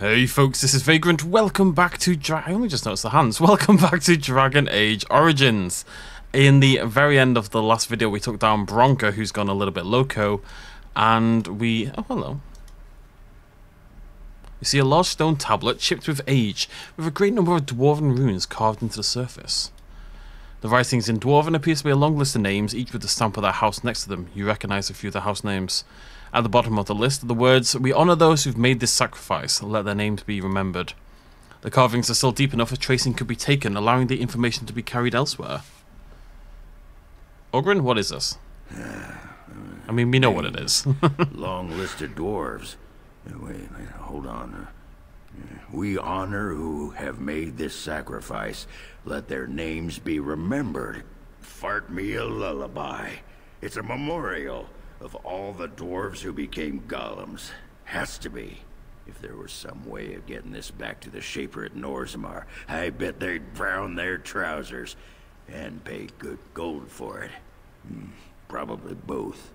Hey folks, this is Vagrant. Welcome back to I only just noticed the hands. Welcome back to Dragon Age Origins. In the very end of the last video, we took down Branka, who's gone a little bit loco, and we. Oh, hello. You see a large stone tablet chipped with age, with a great number of dwarven runes carved into the surface. The writings in Dwarven appears to be a long list of names, each with the stamp of their house next to them. You recognize a few of the house names. At the bottom of the list are the words, We honour those who've made this sacrifice, let their names be remembered. The carvings are still deep enough a tracing could be taken, allowing the information to be carried elsewhere. Oghren, what is this? I mean, we know what it is. Long list of dwarves. Wait, wait, hold on. We honor who have made this sacrifice. Let their names be remembered. Fart me a lullaby. It's a memorial of all the dwarves who became golems. Has to be. If there was some way of getting this back to the Shaperate in Orzammar, I bet they'd brown their trousers and pay good gold for it. Hmm, Probably both.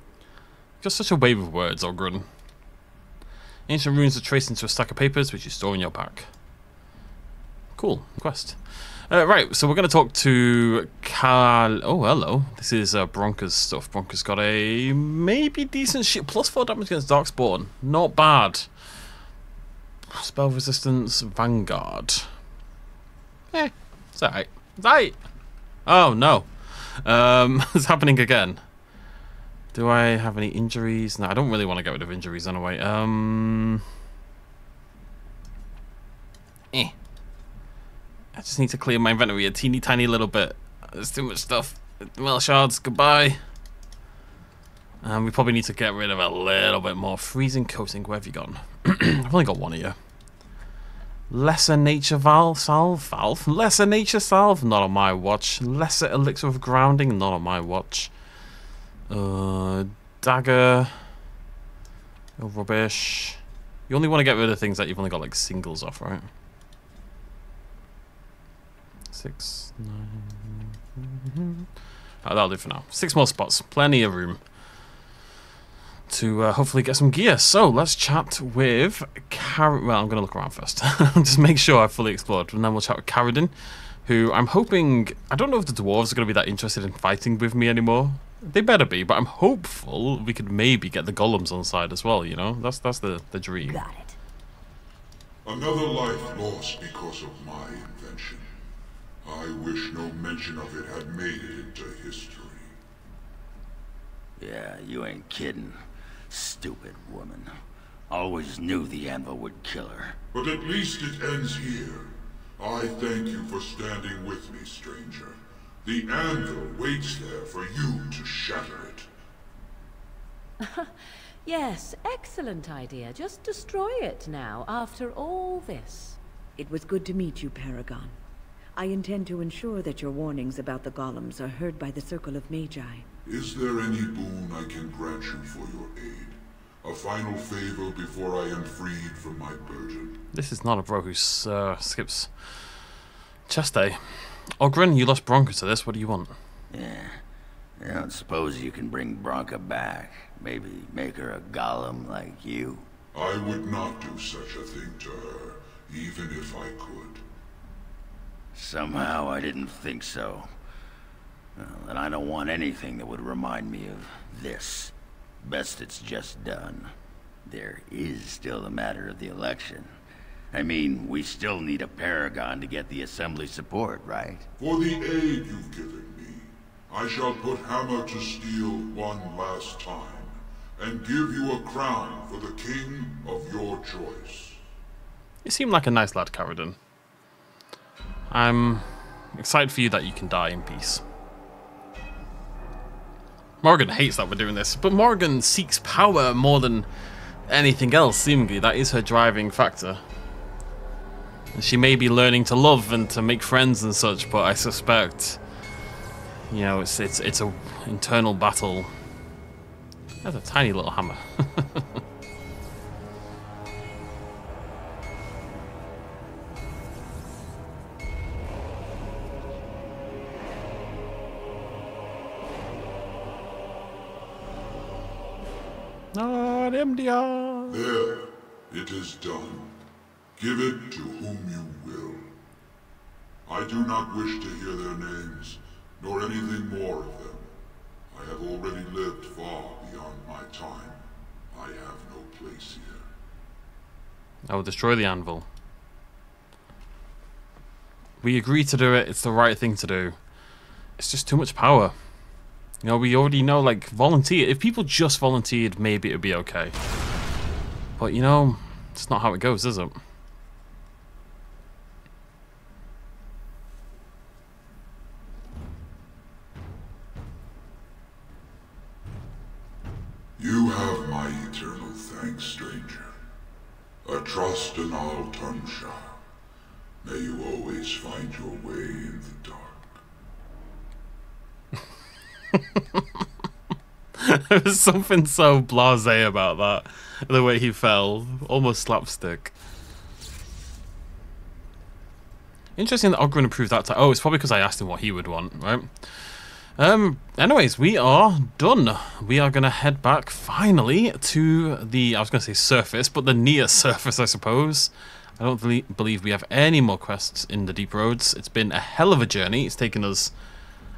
Just such a wave of words, Oghren. Ancient runes are traced into a stack of papers which you store in your pack. Cool, quest. Uh, right, so we're going to talk to Cal. Oh, hello. This is uh, Branka's stuff. Branka's got a maybe decent shit. Plus 4 damage against Darkspawn. Not bad. Spell resistance, Vanguard. Eh, it's alright. It's alright. Oh, no. Um, it's happening again. Do I have any injuries? No, I don't really want to get rid of injuries anyway. Um, eh. I just need to clear my inventory a teeny tiny little bit. There's too much stuff. Well, shards, goodbye. And we probably need to get rid of a little bit more. Freezing coating, where have you gone? I've only got one of you. Lesser nature valve salve valve. Lesser nature salve, not on my watch. Lesser elixir of grounding, not on my watch. Uh, dagger. Oh, rubbish. You only want to get rid of things that you've only got like singles off, right? Six, nine. Oh, that'll do for now. Six more spots. Plenty of room to uh, hopefully get some gear. So let's chat with Car. Well, I'm going to look around first. Just make sure I've fully explored. And then we'll chat with Caridin, who I'm hoping. I don't know if the dwarves are going to be that interested in fighting with me anymore. They better be, but I'm hopeful we could maybe get the golems on side as well. You know, that's that's the the dream. Got it. Another life lost because of my invention. I wish no mention of it had made it into history. Yeah, you ain't kidding. Stupid woman. Always knew the anvil would kill her. But at least it ends here. I thank you for standing with me, stranger. The anvil waits there for you to shatter it. Yes, excellent idea. Just destroy it now, after all this. It was good to meet you, Paragon. I intend to ensure that your warnings about the golems are heard by the Circle of Magi. Is there any boon I can grant you for your aid? A final favor before I am freed from my burden? This is not a bro who uh, skips chest day. Oghren, you lost Branka to this. What do you want? Yeah. I don't suppose you can bring Branka back. Maybe make her a golem like you. I would not do such a thing to her, even if I could. Somehow I didn't think so. Well, and I don't want anything that would remind me of this. Best it's just done. There is still the matter of the election. I mean, we still need a Paragon to get the Assembly support, right? For the aid you've given me, I shall put Hammer to Steel one last time, and give you a crown for the king of your choice. You seem like a nice lad, Caridin. I'm excited for you that you can die in peace. Morrigan hates that we're doing this, but Morrigan seeks power more than anything else, seemingly. That is her driving factor. She may be learning to love and to make friends and such, but I suspect, you know, it's it's it's a internal battle. That's a tiny little hammer. Not MDR. There, it is done. Give it to whom you will. I do not wish to hear their names, nor anything more of them. I have already lived far beyond my time. I have no place here. I will destroy the anvil. We agree to do it. It's the right thing to do. It's just too much power. You know, we already know, like, volunteer. If people just volunteered, maybe it would be okay. But, you know, it's not how it goes, is it? You have my eternal thanks, stranger. Atrast nal tunsha. May you always find your way in the dark. There's something so blasé about that. The way he fell. Almost slapstick. Interesting that Oghren approved that. Oh, it's probably because I asked him what he would want, right? Um, anyways, we are done. We are going to head back, finally, to the, I was going to say surface, but the near surface, I suppose. I don't believe we have any more quests in the Deep Roads. It's been a hell of a journey. It's taken us,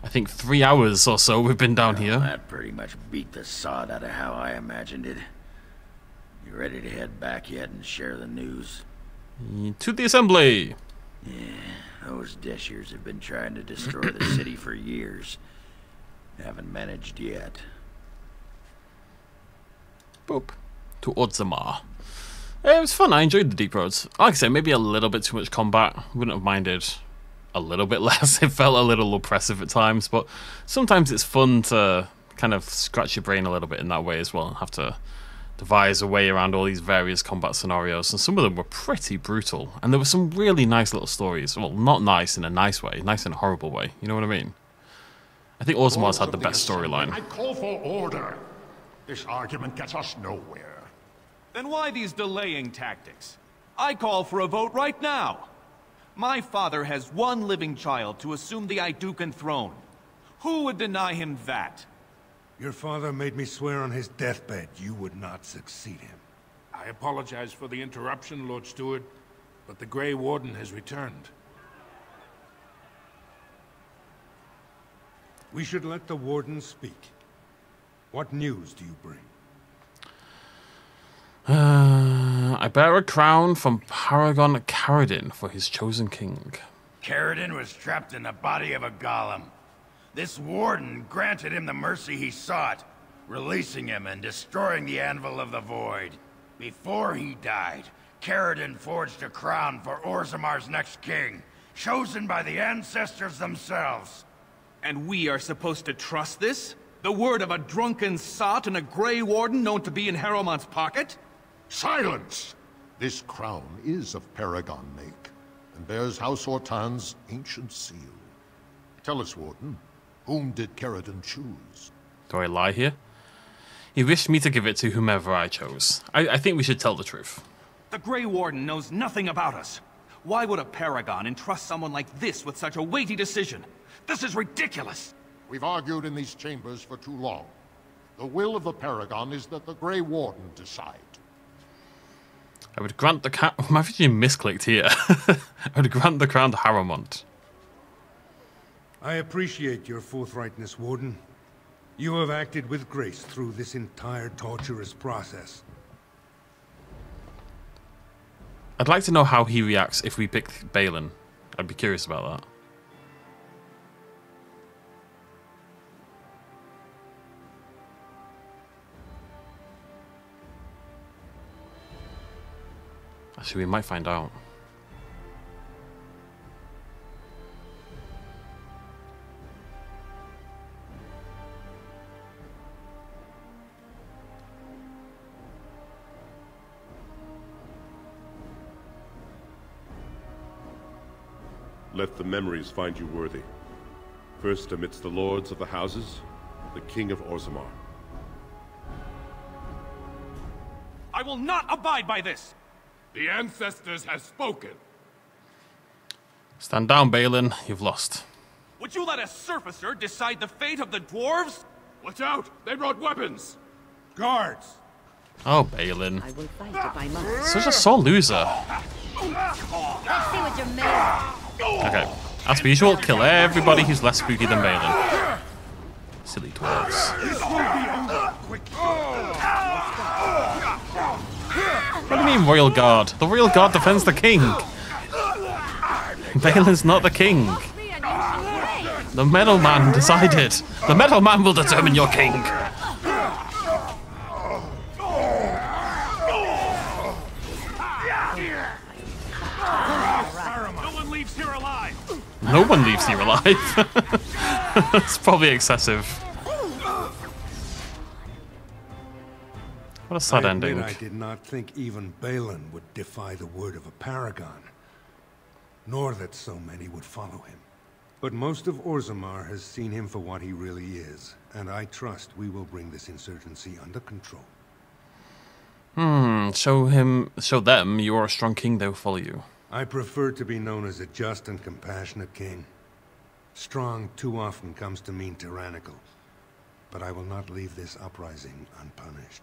I think, three hours or so we've been down here. That pretty much beat the sod out of how I imagined it. You ready to head back yet and share the news? Mm, to the assembly! Yeah, Those Deshyrs have been trying to destroy the city for years. Haven't managed yet. Boop. To Orzammar. It was fun. I enjoyed the deep roads. Like I said, maybe a little bit too much combat. Wouldn't have minded a little bit less. It felt a little oppressive at times, but sometimes it's fun to kind of scratch your brain a little bit in that way as well. And have to devise a way around all these various combat scenarios, and some of them were pretty brutal. And there were some really nice little stories. Well, not nice in a nice way, nice in a horrible way. You know what I mean? I think Orzammar's had the best storyline. I call for order. This argument gets us nowhere. Then why these delaying tactics? I call for a vote right now. My father has one living child to assume the Aeducan throne. Who would deny him that? Your father made me swear on his deathbed you would not succeed him. I apologize for the interruption, Lord Steward, but the Grey Warden has returned. We should let the Warden speak. What news do you bring? Uh, I bear a crown from Paragon Caridin for his chosen king. Caridin was trapped in the body of a golem. This warden granted him the mercy he sought, releasing him and destroying the Anvil of the Void. Before he died, Caridin forged a crown for Orzammar's next king, chosen by the ancestors themselves. And we are supposed to trust this? The word of a drunken sot and a Grey Warden known to be in Harrowmont's pocket? Silence! This crown is of Paragon make, and bears House Ortan's ancient seal. Tell us, Warden, whom did Caridin choose? Do I lie here? He wished me to give it to whomever I chose. I, I think we should tell the truth. The Grey Warden knows nothing about us. Why would a Paragon entrust someone like this with such a weighty decision? This is ridiculous! We've argued in these chambers for too long. The will of the Paragon is that the Grey Warden decide. I would grant the crown. My video misclicked here. I would grant the crown to Harrowmont. I appreciate your forthrightness, Warden. You have acted with grace through this entire torturous process. I'd like to know how he reacts if we pick Bhelen. I'd be curious about that. Actually, we might find out. Let the memories find you worthy. First amidst the lords of the houses, the King of Orzammar. I will not abide by this! The ancestors have spoken. Stand down, Bhelen. You've lost. Would you let a surfacer decide the fate of the dwarves? Watch out! They brought weapons! Guards! Oh, Bhelen. I will fight if I must. Such a sore loser. Let's see what you're. Okay. As per usual, kill everybody who's less spooky than Bhelen. Silly dwarves. What do you mean, Royal Guard? The Royal Guard defends the king. Bhelen's not the king. The Metal Man decided. The Metal Man will determine your king. No one leaves here alive. No one leaves here alive. It's probably excessive. What a sad I ending. I did not think even Bhelen would defy the word of a paragon, nor that so many would follow him. But most of Orzammar has seen him for what he really is, and I trust we will bring this insurgency under control. Hmm, show him, show them you are a strong king, they will follow you. I prefer to be known as a just and compassionate king. Strong too often comes to mean tyrannical. But I will not leave this uprising unpunished.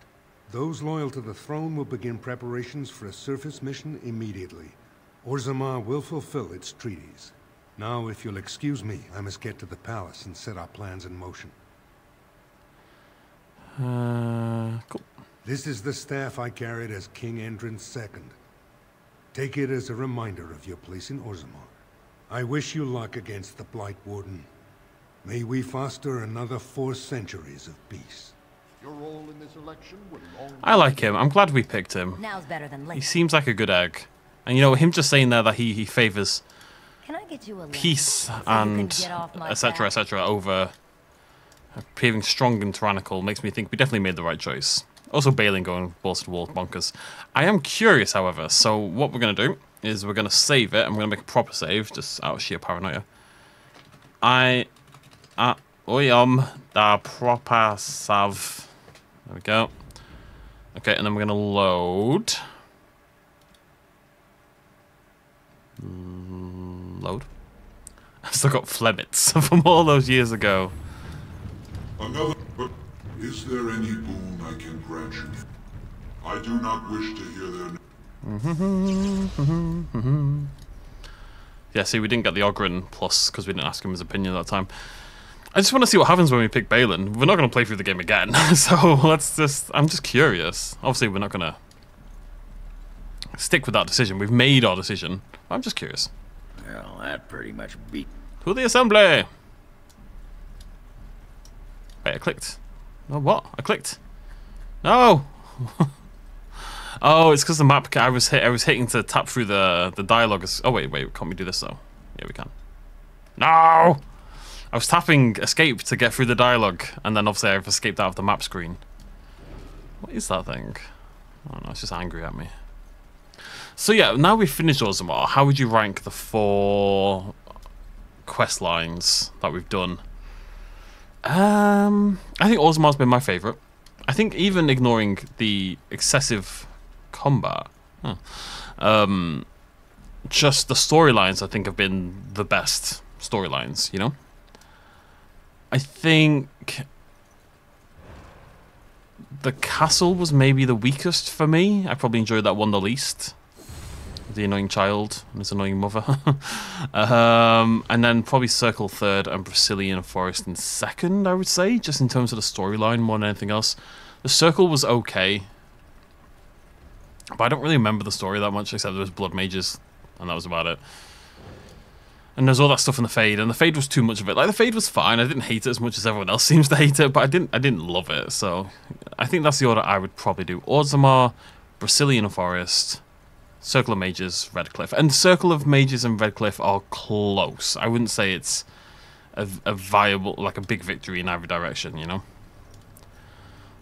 Those loyal to the throne will begin preparations for a surface mission immediately. Orzammar will fulfill its treaties. Now, if you'll excuse me, I must get to the palace and set our plans in motion. Uh, cool. This is the staff I carried as King Endrin II. Take it as a reminder of your place in Orzammar. I wish you luck against the Blight Warden. May we foster another four centuries of peace. I like him. I'm glad we picked him. Now's better than He seems like a good egg. And you know, him just saying there that he, he favours Can I get you a peace So and get off my etc. back? etc. over appearing strong and tyrannical makes me think we definitely made the right choice. Also, Bhelen going balls to the wall bonkers. I am curious, however. So what we're gonna do is we're gonna save it. and we're gonna make a proper save, just out of sheer paranoia. I, uh, I am the proper save. There we go. Okay, and then we're gonna load. Mm, Load. I've still got Flemets from all those years ago. Another. But is there any boon I can grant you? I do not wish to hear their names. Mm-hmm, mm-hmm, mm-hmm, yeah, see, we didn't get the Oghren plus because we didn't ask him his opinion at that time. I just want to see what happens when we pick Bhelen. We're not going to play through the game again, so let's just. I'm just curious. Obviously, we're not going to stick with that decision. We've made our decision. I'm just curious. Well, that pretty much beat. To the assembly! Wait, I clicked. No, what? I clicked. No! oh, it's because the map. I was hit. I was hitting to tap through the the dialogue. Oh wait, wait. Can't we do this though? Yeah, we can. No! I was tapping escape to get through the dialogue, and then obviously I've escaped out of the map screen. What is that thing? Oh no, it's just angry at me. So yeah, now we've finished Orzammar. How would you rank the four quest lines that we've done? Um, I think Orzammar's been my favourite. I think even ignoring the excessive combat, huh, um, just the storylines I think have been the best storylines. You know, I think the castle was maybe the weakest for me. I probably enjoyed that one the least the annoying child and his annoying mother. um, and then probably Circle third and Brecilian Forest in second, I would say, just in terms of the storyline more than anything else. The Circle was okay, but I don't really remember the story that much, except there was blood mages, and that was about it. And there's all that stuff in the Fade, and the Fade was too much of it. Like the Fade was fine. I didn't hate it as much as everyone else seems to hate it, but I didn't. I didn't love it. So I think that's the order I would probably do: Orzammar, Brecilian Forest, Circle of Mages, Redcliffe. And Circle of Mages and Redcliffe are close. I wouldn't say it's a, a viable, like a big victory in either direction, you know?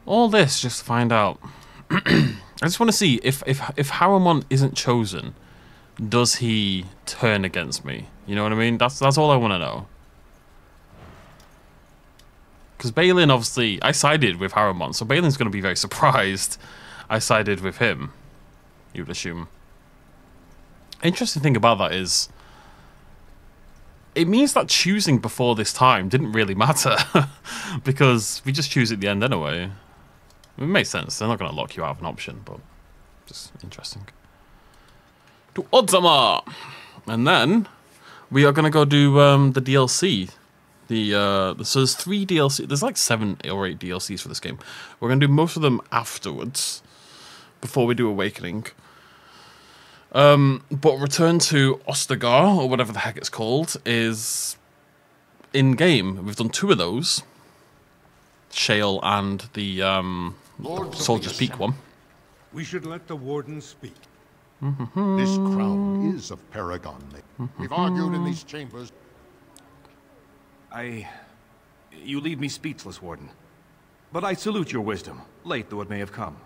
All this just to find out. I just want to see if, if, if Harrowmont isn't chosen, does he turn against me? You know what I mean? That's, that's all I want to know. Because Bhelen, obviously, I sided with Harrowmont, so Bhelen's going to be very surprised I sided with him, you would assume. Interesting thing about that is, it means that choosing before this time didn't really matter, because we just choose at the end anyway. It makes sense. They're not going to lock you out of an option, but just interesting. To Orzammar! and then we are going to go do um, the DLC. The uh, so there's three DLC. There's like seven or eight DLCs for this game. We're going to do most of them afterwards, before we do Awakening. Um, but Return to Ostagar or whatever the heck it's called is in game. We've done two of those, Shale and the um, the Soldier's Peak one. We should let the Warden speak. Mm-hmm. This crown is of Paragon Lake. We've argued in these chambers. I... You leave me speechless, Warden. But I salute your wisdom, late though it may have come.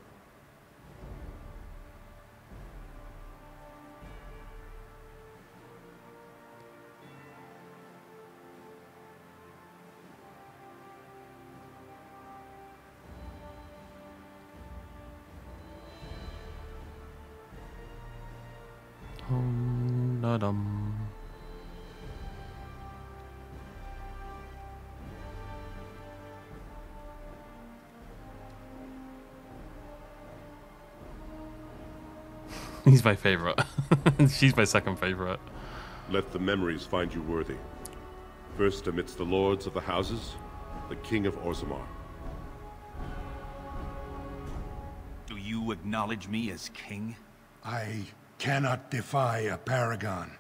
Da-dum. He's my favorite. She's my second favorite. Let the memories find you worthy. First amidst the lords of the houses, the king of Orzammar. Do you acknowledge me as king? I cannot defy a paragon.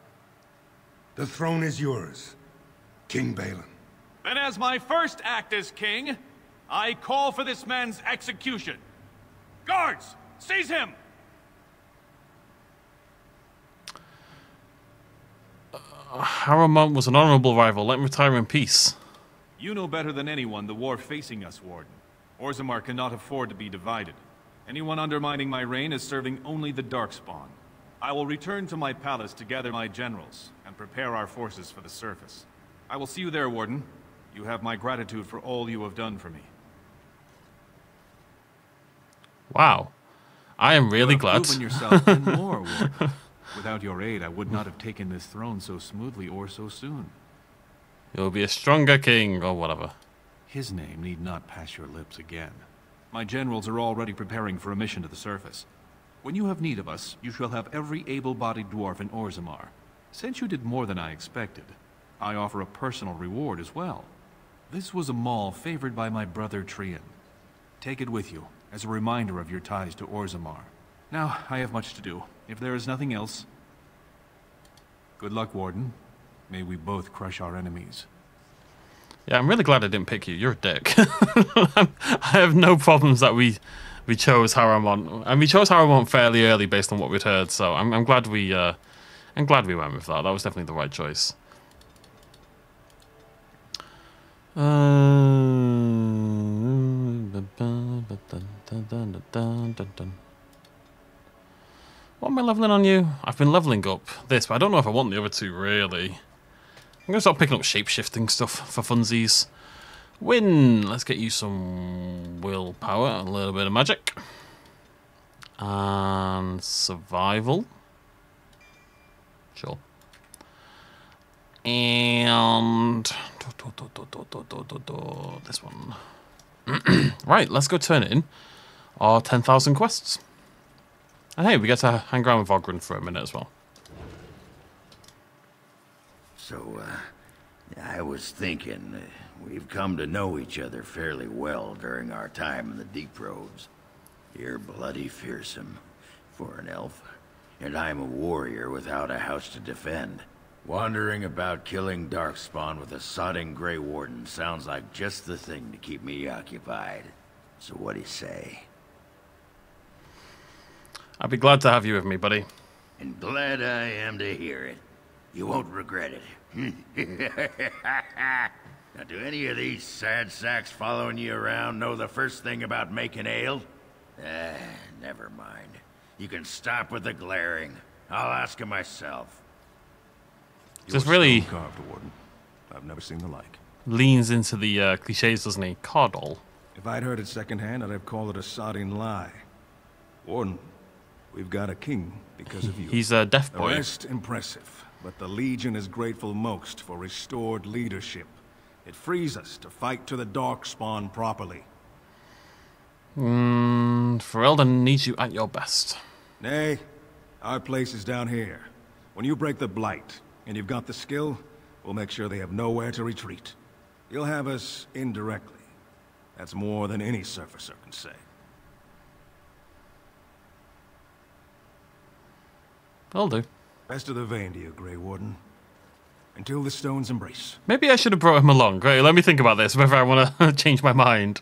The throne is yours, King Bhelen. Then as my first act as king, I call for this man's execution. Guards, seize him! Uh, Harrowmont was an honorable rival. Let him retire in peace. You know better than anyone the war facing us, Warden. Orzammar cannot afford to be divided. Anyone undermining my reign is serving only the Darkspawn. I will return to my palace to gather my generals and prepare our forces for the surface. I will see you there, Warden. You have my gratitude for all you have done for me. Wow. I am really You glad. proven yourself and more, Warden. Without your aid, I would not have taken this throne so smoothly or so soon. You'll be a stronger king, or whatever. His name need not pass your lips again. My generals are already preparing for a mission to the surface. When you have need of us, you shall have every able-bodied dwarf in Orzammar. Since you did more than I expected, I offer a personal reward as well. This was a mall favored by my brother Trian. Take it with you, as a reminder of your ties to Orzammar. Now, I have much to do. If there is nothing else... Good luck, Warden. May we both crush our enemies. Yeah, I'm really glad I didn't pick you. You're a dick. I have no problems that we we chose Harrowmont, and we chose Harrowmont fairly early based on what we'd heard. So I'm I'm glad we uh, I'm glad we went with that. That was definitely the right choice. What am I leveling on you? I've been leveling up this, but I don't know if I want the other two really. I'm gonna start picking up shape-shifting stuff for funsies. Wynne! Let's get you some willpower, a little bit of magic. And survival. Sure. And this one. right, let's go turn in our 10,000 quests. And hey, we get to hang around with Oghren for a minute as well. So, uh, I was thinking, uh, we've come to know each other fairly well during our time in the Deep Roads. You're bloody fearsome for an elf, and I'm a warrior without a house to defend. Wandering about killing Darkspawn with a sodding Grey Warden sounds like just the thing to keep me occupied. So what do you say? I'd be glad to have you with me, buddy. And glad I am to hear it. You won't regret it. Now, do any of these sad sacks following you around know the first thing about making ale? Ah, never mind. You can stop with the glaring. I'll ask him myself. Just really carved, Warden. I've never seen the like. leans into the uh, cliches, doesn't he? Kardol. If I'd heard it secondhand, I'd have called it a sodding lie. Warden, we've got a king because of you. He's a deaf The boy. rest impressive, but the Legion is grateful most for restored leadership. It frees us to fight to the Darkspawn properly. Mm, Ferelden needs you at your best. Nay, our place is down here. When you break the Blight, and you've got the skill, we'll make sure they have nowhere to retreat. You'll have us indirectly. That's more than any surfacer can say. I'll do. Best of the vein to you, Grey Warden. Until the stones embrace. Maybe I should have brought him along. Great, let me think about this, whether I want to change my mind.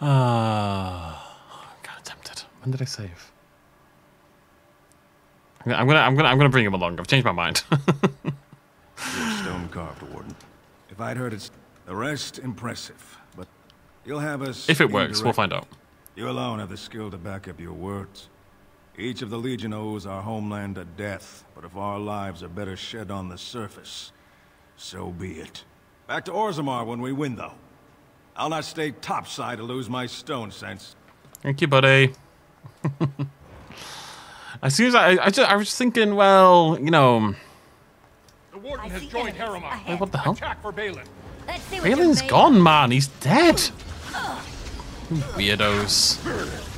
Ah, kind of tempted. When did I save? I'm gonna, I'm gonna, I'm gonna bring him along. I've changed my mind. You're stone carved, Warden. If I'd heard it's the rest, impressive. But you'll have us. if it works, we'll find out. You alone have the skill to back up your words. Each of the Legion owes our homeland a death, but if our lives are better shed on the surface, so be it. Back to Orzammar when we win, though. I'll not stay topside to lose my stone sense. Thank you, buddy. as soon as I, I, just, I was thinking, well, you know, The Warden has joined Harrowmont. Wait, what the hell? Attack for Bhelen. Let's see what you're gone, man. He's dead. Weirdos.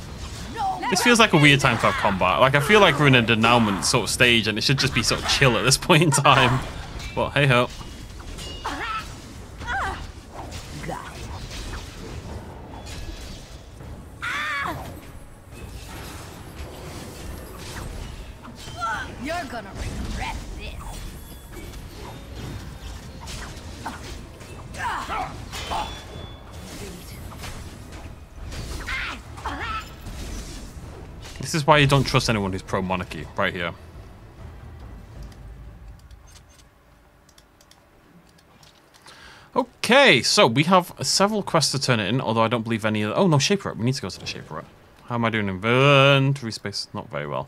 This feels like a weird time to have combat. Like, I feel like we're in a denouement sort of stage and it should just be sort of chill at this point in time. But hey why you don't trust anyone who's pro monarchy, right here. Okay, so we have several quests to turn it in, although I don't believe any of. Oh, no, Shaper. We need to go to the Shaper. How am I doing? In inventory space. Not very well.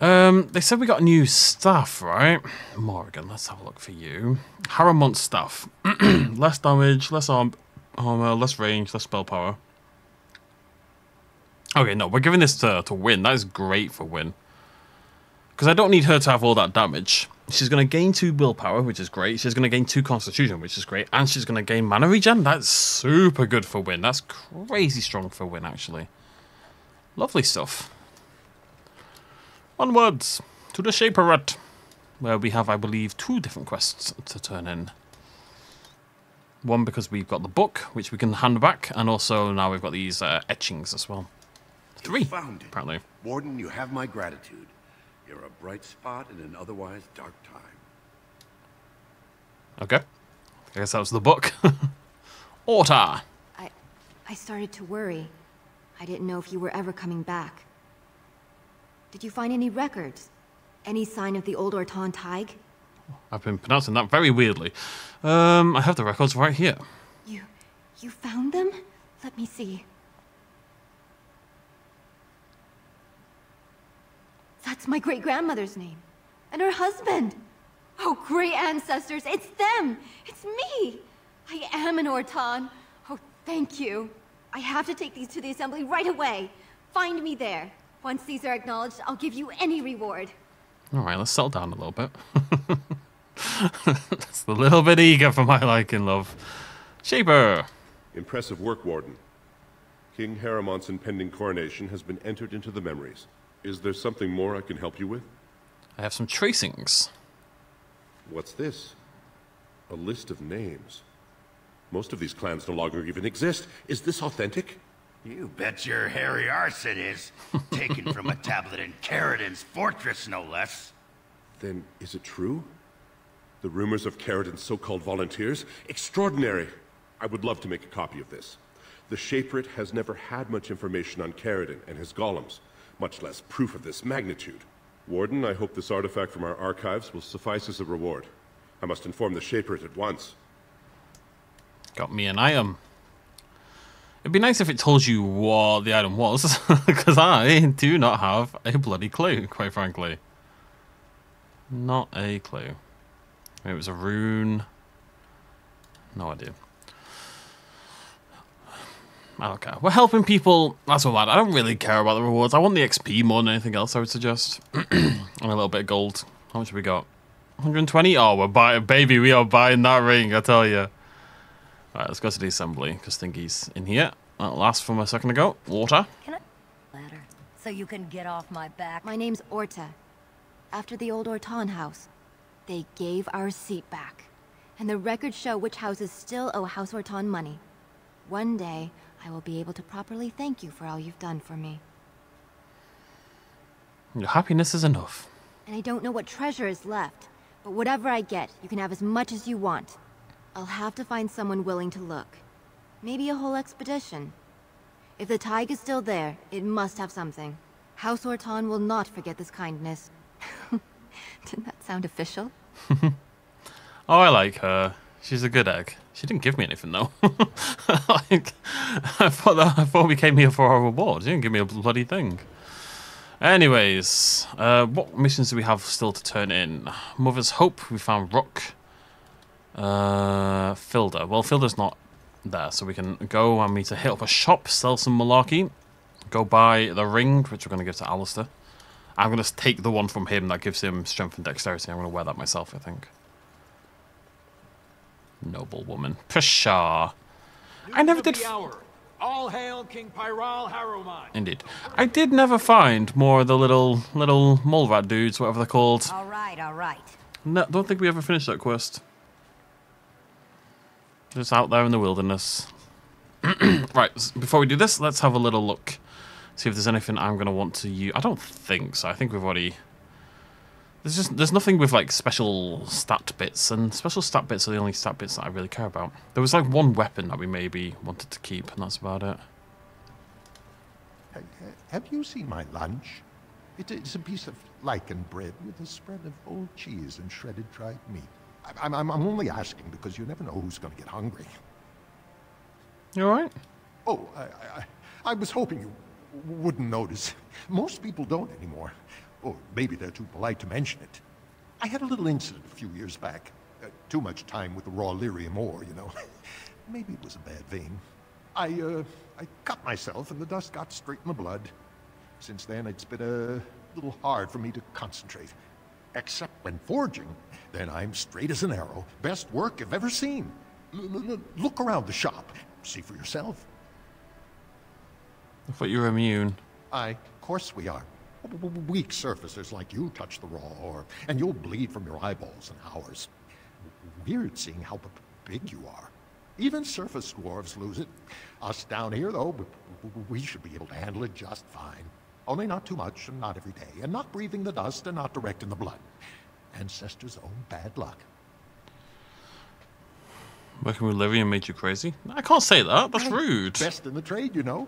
Um, they said we got new stuff, right? Morrigan, let's have a look for you. Harrowmont stuff. less damage, less arm armor, less range, less spell power. Okay, no, we're giving this to, to Wynne. That is great for Wynne. Because I don't need her to have all that damage. She's going to gain 2 willpower, which is great. She's going to gain 2 constitution, which is great. And she's going to gain mana regen. That's super good for Wynne. That's crazy strong for Wynne, actually. Lovely stuff. Onwards to the Shaperate, where we have, I believe, two different quests to turn in. One because we've got the book, which we can hand back, and also now we've got these uh, etchings as well. Three, found it. apparently. Warden, you have my gratitude. You're a bright spot in an otherwise dark time. Okay. I guess that was the book. Orta. I, I started to worry. I didn't know if you were ever coming back. Did you find any records? Any sign of the old Ortan thaig? I've been pronouncing that very weirdly. Um, I have the records right here. You, you found them? Let me see. That's my great-grandmother's name. And her husband. Oh, great ancestors, it's them! It's me! I am an Ortan. Oh, thank you. I have to take these to the assembly right away. Find me there. Once these are acknowledged, I'll give you any reward. All right, let's settle down a little bit. That's a little bit eager for my liking, love. Shaper. Impressive work, Warden. King Harrowmont's impending coronation has been entered into the memories. Is there something more I can help you with? I have some tracings. What's this? A list of names. Most of these clans no longer even exist. Is this authentic? You bet your hairy arse it is. Taken from a tablet in Caridin's fortress, no less. Then is it true? The rumors of Caridin's so-called volunteers? Extraordinary! I would love to make a copy of this. The Shaperate has never had much information on Caridin and his golems, much less proof of this magnitude. Warden, I hope this artifact from our archives will suffice as a reward. I must inform the Shaperate at once. Got me an item. It'd be nice if it told you what the item was, because I do not have a bloody clue, quite frankly. Not a clue. It was a rune. No idea. I don't care. We're helping people. That's what matters. I don't really care about the rewards. I want the XP more than anything else. I would suggest, and a little bit of gold. How much have we got? 120. Oh, we're buying, baby. We are buying that ring. I tell you. All right, let's go to the assembly because Thingy's in here. That last from a second ago. Water. Can I ladder so you can get off my back? My name's Orta. after the old Ortan house. They gave our seat back. And the records show which houses still owe House Ortan money. One day, I will be able to properly thank you for all you've done for me. Your happiness is enough. And I don't know what treasure is left, but whatever I get, you can have as much as you want. I'll have to find someone willing to look. Maybe a whole expedition. If the thaig is still there, it must have something. House Ortan will not forget this kindness. Didn't that sound official? oh, I like her. She's a good egg. She didn't give me anything though. like, I thought that, I thought we came here for a reward. She didn't give me a bloody thing. Anyways, uh, what missions do we have still to turn in? Mother's Hope. We found Ruck. Uh, Filda. Well, Filda's not there, so we can go and meet to hit up a shop, sell some malarkey, go buy the ring, which we're going to give to Alistair. I'm going to take the one from him that gives him strength and dexterity. I'm going to wear that myself, I think. Noble woman. Pshaw. I never did. Hour. All hail King Pyral Harrowmont. Indeed. I did never find more of the little little mole rat dudes, whatever they're called. All right, all right. No, don't think we ever finished that quest. Just out there in the wilderness. right, before we do this, let's have a little look. See if there's anything I'm going to want to use. I don't think so. I think we've already... There's just there's nothing with like special stat bits, and special stat bits are the only stat bits that I really care about. There was like one weapon that we maybe wanted to keep, and that's about it. Have you seen my lunch? It is a piece of lichen bread with a spread of old cheese and shredded dried meat. I'm, I'm, I'm only asking because you never know who's going to get hungry. You alright? Oh, I, I, I was hoping you wouldn't notice. Most people don't anymore. Or maybe they're too polite to mention it. I had a little incident a few years back. Uh, too much time with the raw lyrium ore, you know. maybe it was a bad vein. I, uh, I cut myself and the dust got straight in the blood. Since then, it's been a little hard for me to concentrate. Except when forging. Then I'm straight as an arrow. Best work I've ever seen. L look around the shop. See for yourself. I thought you were immune. Aye, of course we are. Weak surfacers like you touch the raw ore, and you'll bleed from your eyeballs in hours. Weird seeing how big you are. Even surface dwarves lose it. Us down here, though, we should be able to handle it just fine. Only not too much, and not every day, and not breathing the dust, and not direct in the blood. Ancestors' own bad luck. Working with Lyrium made you crazy? I can't say that. That's rude. Best in the trade, you know.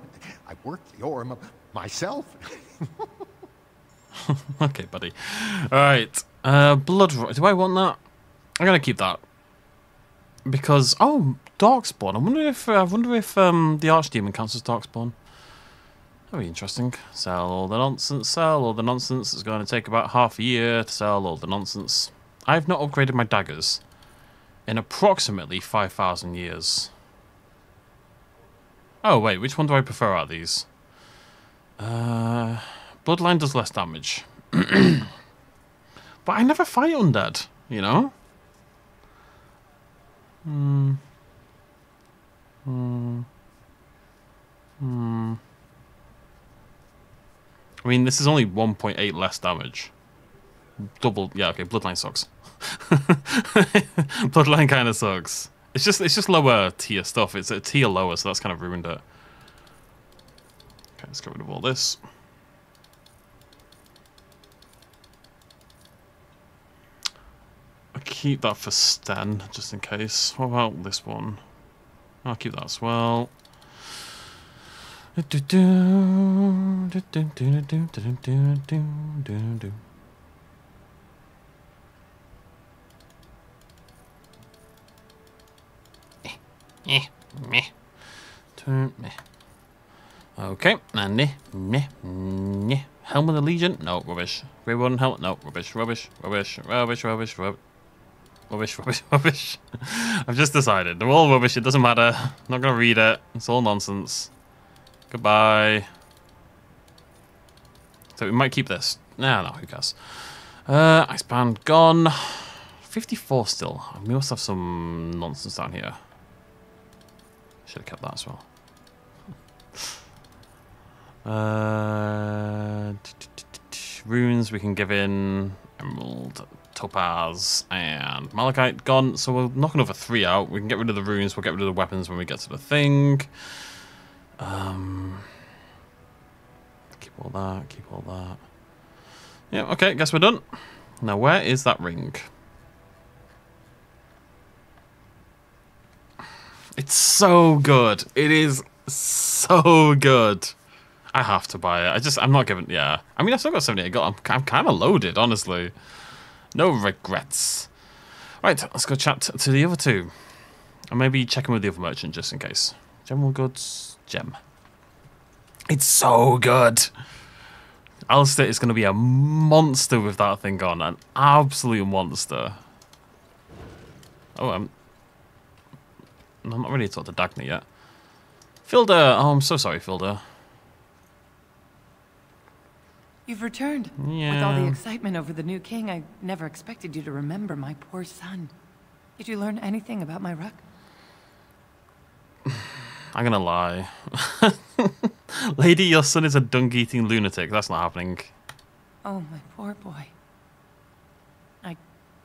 I worked the ore myself. okay, buddy. All right. Uh, blood. Do I want that? I'm gonna keep that because oh, Darkspawn. I wonder if I wonder if um the Archdemon counts as Darkspawn. That'd be interesting. Sell all the nonsense. Sell all the nonsense. It's going to take about half a year to sell all the nonsense. I've not upgraded my daggers in approximately 5,000 years. Oh, wait. Which one do I prefer out of these? Uh, Bloodline does less damage. but I never fight undead, you know? Hmm. Hmm. Hmm. I mean, this is only 1.8 less damage. Double, yeah, okay, Bloodline sucks. Bloodline kind of sucks. It's just, it's just lower tier stuff. It's a tier lower, so that's kind of ruined it. Okay, let's get rid of all this. Keep that for Sten, just in case. What about this one? I'll keep that as well. Okay, and meh, meh, meh. Helm of the Legion? No, rubbish. Grey Warden helmet? No, rubbish, rubbish, rubbish, rubbish, rubbish, rubbish. Rubbish, rubbish, rubbish. I've just decided. They're all rubbish, it doesn't matter. I'm not gonna read it. It's all nonsense. Goodbye. So we might keep this. No, no, who cares? Uh, Iceband gone. 54 still. We must have some nonsense down here. Should have kept that as well. Uh, runes we can give in emerald, topaz, and malachite gone. So we're knocking over three out. We can get rid of the runes. We'll get rid of the weapons when we get to the thing. Um, keep all that. Keep all that. Yeah. Okay. Guess we're done. Now, where is that ring? It's so good. It is so good. I have to buy it. I just, I'm not giving, yeah. I mean, I've still got 78 gold. I'm, I'm kind of loaded, honestly. No regrets. Right, let's go chat to the other two. And maybe check in with the other merchant just in case. General goods, gem. It's so good. Alistair is going to be a monster with that thing on. An absolute monster. Oh, I'm... I'm not ready to talk to Dagna yet. Filda! Oh, I'm so sorry, Filda. You've returned. Yeah. With all the excitement over the new king, I never expected you to remember my poor son. Did you learn anything about my ruck? I'm gonna lie. Lady, your son is a dung-eating lunatic. That's not happening. Oh, my poor boy. I,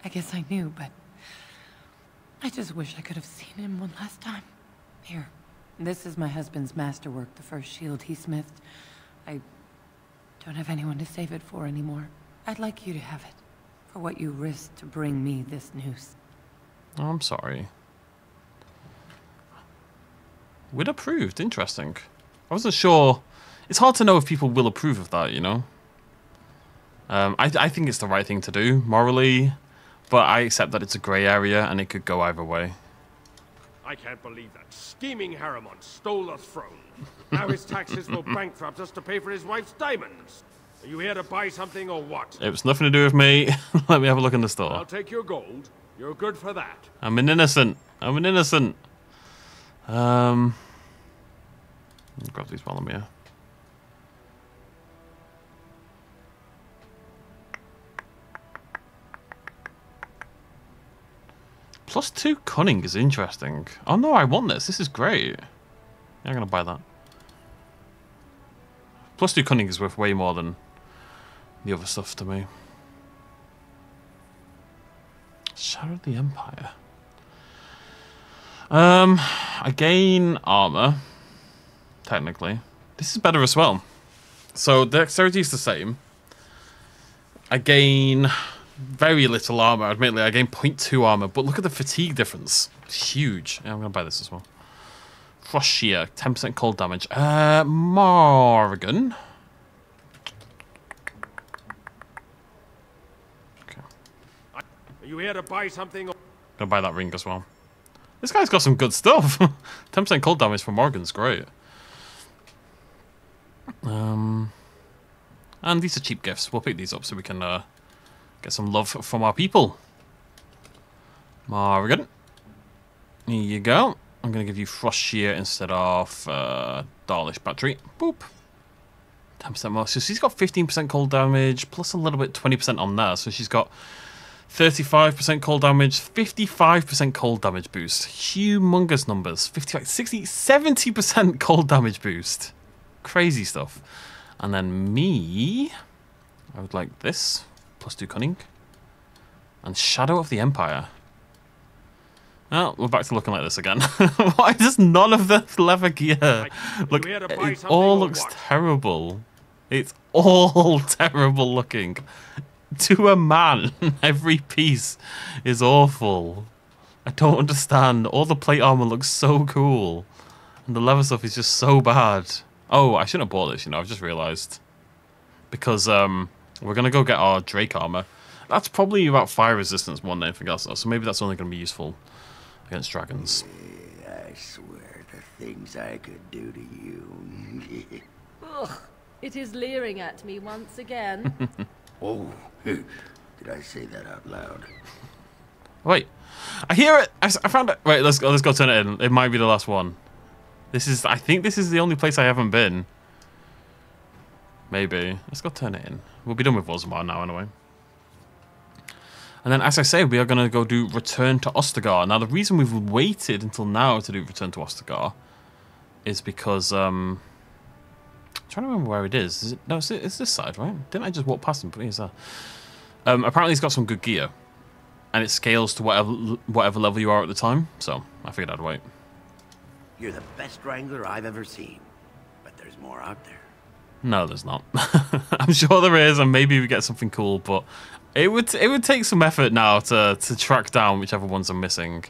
I guess I knew, but I just wish I could have seen him one last time. Here, this is my husband's masterwork, the first shield he smithed. I don't have anyone to save it for anymore. I'd like you to have it, for what you risked to bring me this news. Oh, I'm sorry. Would approved. Interesting. I wasn't sure. It's hard to know if people will approve of that, you know? Um, I, I think it's the right thing to do, morally, but I accept that it's a grey area and it could go either way. I can't believe that scheming Harrowmont stole the throne. Now his taxes will bankrupt us to pay for his wife's diamonds. Are you here to buy something or what? It was nothing to do with me. Let me have a look in the store. I'll take your gold. You're good for that. I'm an innocent. I'm an innocent. Um, grab these while I'm here. Plus two cunning is interesting. Oh no, I want this. This is great. Yeah, I'm gonna buy that. Plus two cunning is worth way more than the other stuff to me. Shadow of the Empire. Um, I gain armor. Technically, this is better as well. So dexterity is the same. I gain very little armor. Admittedly, I gain 0.2 armor, but look at the fatigue difference. It's huge. Yeah, I'm gonna buy this as well. Frost shear, 10% cold damage. Uh, Morrigan. Okay. Are you here to buy something or... Gonna buy that ring as well. This guy's got some good stuff. 10% cold damage from Morrigan's great. Um, and these are cheap gifts. We'll pick these up so we can uh, get some love from our people. Morrigan. Here you go. I'm going to give you Frost Shear instead of uh, Dalish Battery. Boop. 10% more. So she's got 15% cold damage, plus a little bit 20% on there. So she's got 35% cold damage, 55% cold damage boost. Humongous numbers. 55, 60, 70% cold damage boost. Crazy stuff. And then me, I would like this, plus two cunning. And Shadow of the Empire. Oh, we're back to looking like this again. Why does none of the leather gear look? It all looks terrible. It's all terrible looking. To a man, every piece is awful. I don't understand. All the plate armor looks so cool, and the leather stuff is just so bad. Oh, I shouldn't have bought this. You know, I've just realised because um, we're gonna go get our Drake armor. That's probably about fire resistance more than anything else, though. So maybe that's only gonna be useful against dragons. I swear the things I could do to you. Ugh, it is leering at me once again. oh, did I say that out loud? Wait, I hear it. I, I found it. Wait, let's go. Let's go turn it in. It might be the last one. This is. I think this is the only place I haven't been. Maybe. Let's go turn it in. We'll be done with Orzammar now, anyway. And then, as I say, we are going to go do Return to Ostagar. Now, the reason we've waited until now to do Return to Ostagar is because, um... I'm trying to remember where it is. Is it, no, it's, it's this side, right? Didn't I just walk past him? But he's there. Um, apparently, he's got some good gear, and it scales to whatever whatever level you are at the time. So I figured I'd wait. You're the best wrangler I've ever seen, but there's more out there. No, there's not. I'm sure there is, and maybe we get something cool, but it would it would take some effort now to to track down whichever ones are missing.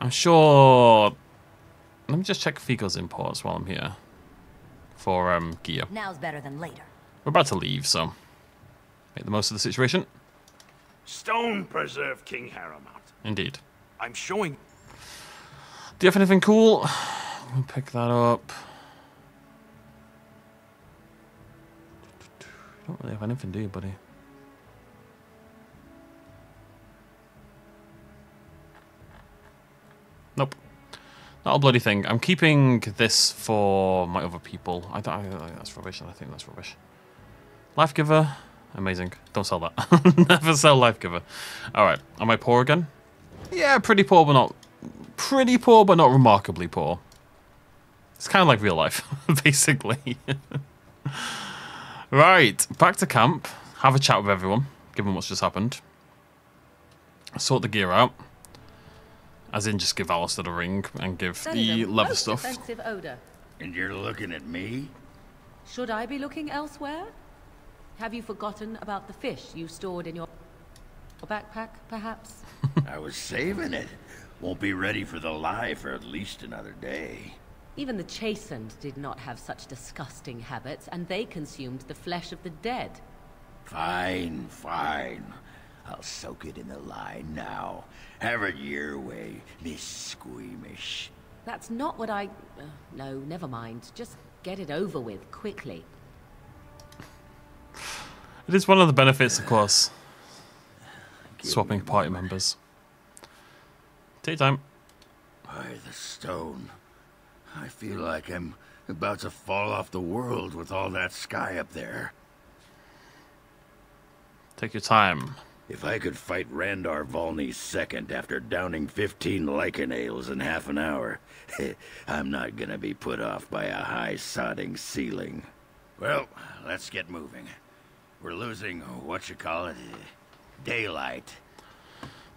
I'm sure. Let me just check Figor's imports while I'm here for um, gear. Now's better than later. We're about to leave, so make the most of the situation. Stone preserve King Harrowmont. Indeed. I'm showing. Do you have anything cool? We'll pick that up. Don't really have anything, do you, buddy? Nope. Not a bloody thing. I'm keeping this for my other people. I don't. I, think that's rubbish, and I think that's rubbish. Life giver, amazing. Don't sell that. Never sell life giver. All right. Am I poor again? Yeah, pretty poor, but not pretty poor, but not remarkably poor. It's kind of like real life, basically. right, back to camp. Have a chat with everyone, given what's just happened. Sort the gear out. As in, just give Alistair the ring and give That the is leather stuff. offensive odor. And you're looking at me? Should I be looking elsewhere? Have you forgotten about the fish you stored in your backpack, perhaps? I was saving it. Won't be ready for the lye for at least another day. Even the Chasind did not have such disgusting habits, and they consumed the flesh of the dead. Fine, fine. I'll soak it in the lye now. Have it your way, Miss Squeamish. That's not what I... Uh, no, never mind. Just get it over with, quickly. It is one of the benefits, of course. Swapping party members. Take time. By the stone. I feel like I'm about to fall off the world with all that sky up there. Take your time. If I could fight Randar Volney second after downing 15 lichen ales in half an hour, I'm not gonna be put off by a high sodding ceiling. Well, let's get moving. We're losing, what you call it, daylight.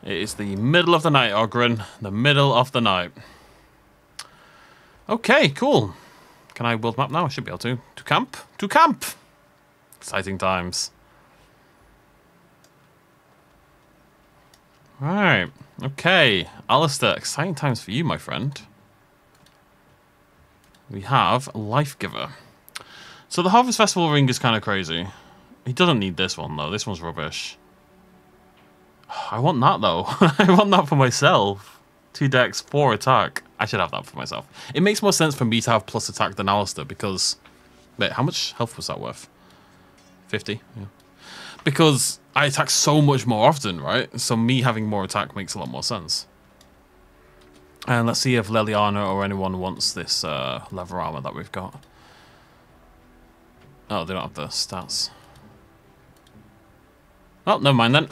It is the middle of the night, Oghren. The middle of the night. Okay, cool. Can I build map now? I should be able to. To camp? To camp! Exciting times. Right. Okay. Alistair, exciting times for you, my friend. We have Life Giver. So the Harvest Festival ring is kind of crazy. He doesn't need this one, though. This one's rubbish. I want that, though. I want that for myself. Two decks, four attack. I should have that for myself. It makes more sense for me to have plus attack than Alistair because... Wait, how much health was that worth? 50? Yeah. Because I attack so much more often, right? So me having more attack makes a lot more sense. And let's see if Leliana or anyone wants this uh, leather armor that we've got. Oh, they don't have the stats. Oh, never mind then.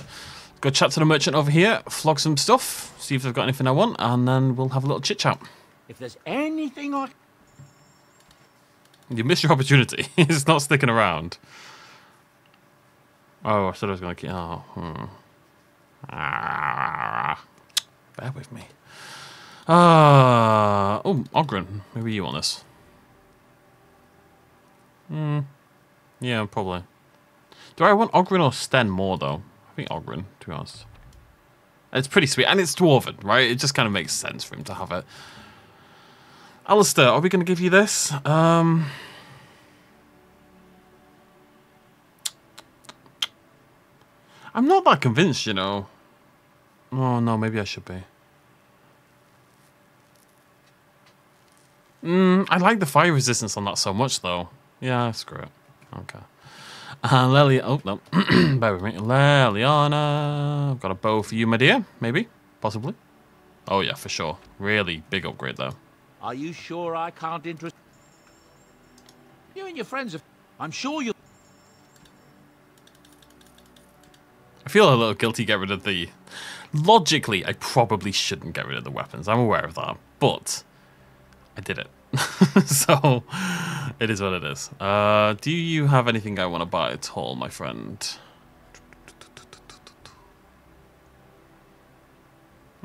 Go chat to the merchant over here, flog some stuff, see if they've got anything I want, and then we'll have a little chit chat. If there's anything I... You missed your opportunity. it's not sticking around. Oh, I said I was going to keep. Oh, hmm. Ah, bear with me. Uh, oh, Oghren. Maybe you want this. Hmm. Yeah, probably. Do I want Oghren or Sten more, though? I think Oghren, to be honest. It's pretty sweet. And it's Dwarven, right? It just kind of makes sense for him to have it. Alistair, are we going to give you this? Um... I'm not that convinced, you know. Oh, no, maybe I should be. Mm, I like the fire resistance on that so much, though. Yeah, screw it. Okay. Uh, Lely, oh, no. Bear with me. Leliana. I've got a bow for you, my dear. Maybe. Possibly. Oh, yeah, for sure. Really big upgrade, though. Are you sure I can't interest... You and your friends have... I'm sure you... I feel a little guilty get rid of the... Logically, I probably shouldn't get rid of the weapons. I'm aware of that. But I did it. so it is what it is. Uh, do you have anything I want to buy at all, my friend?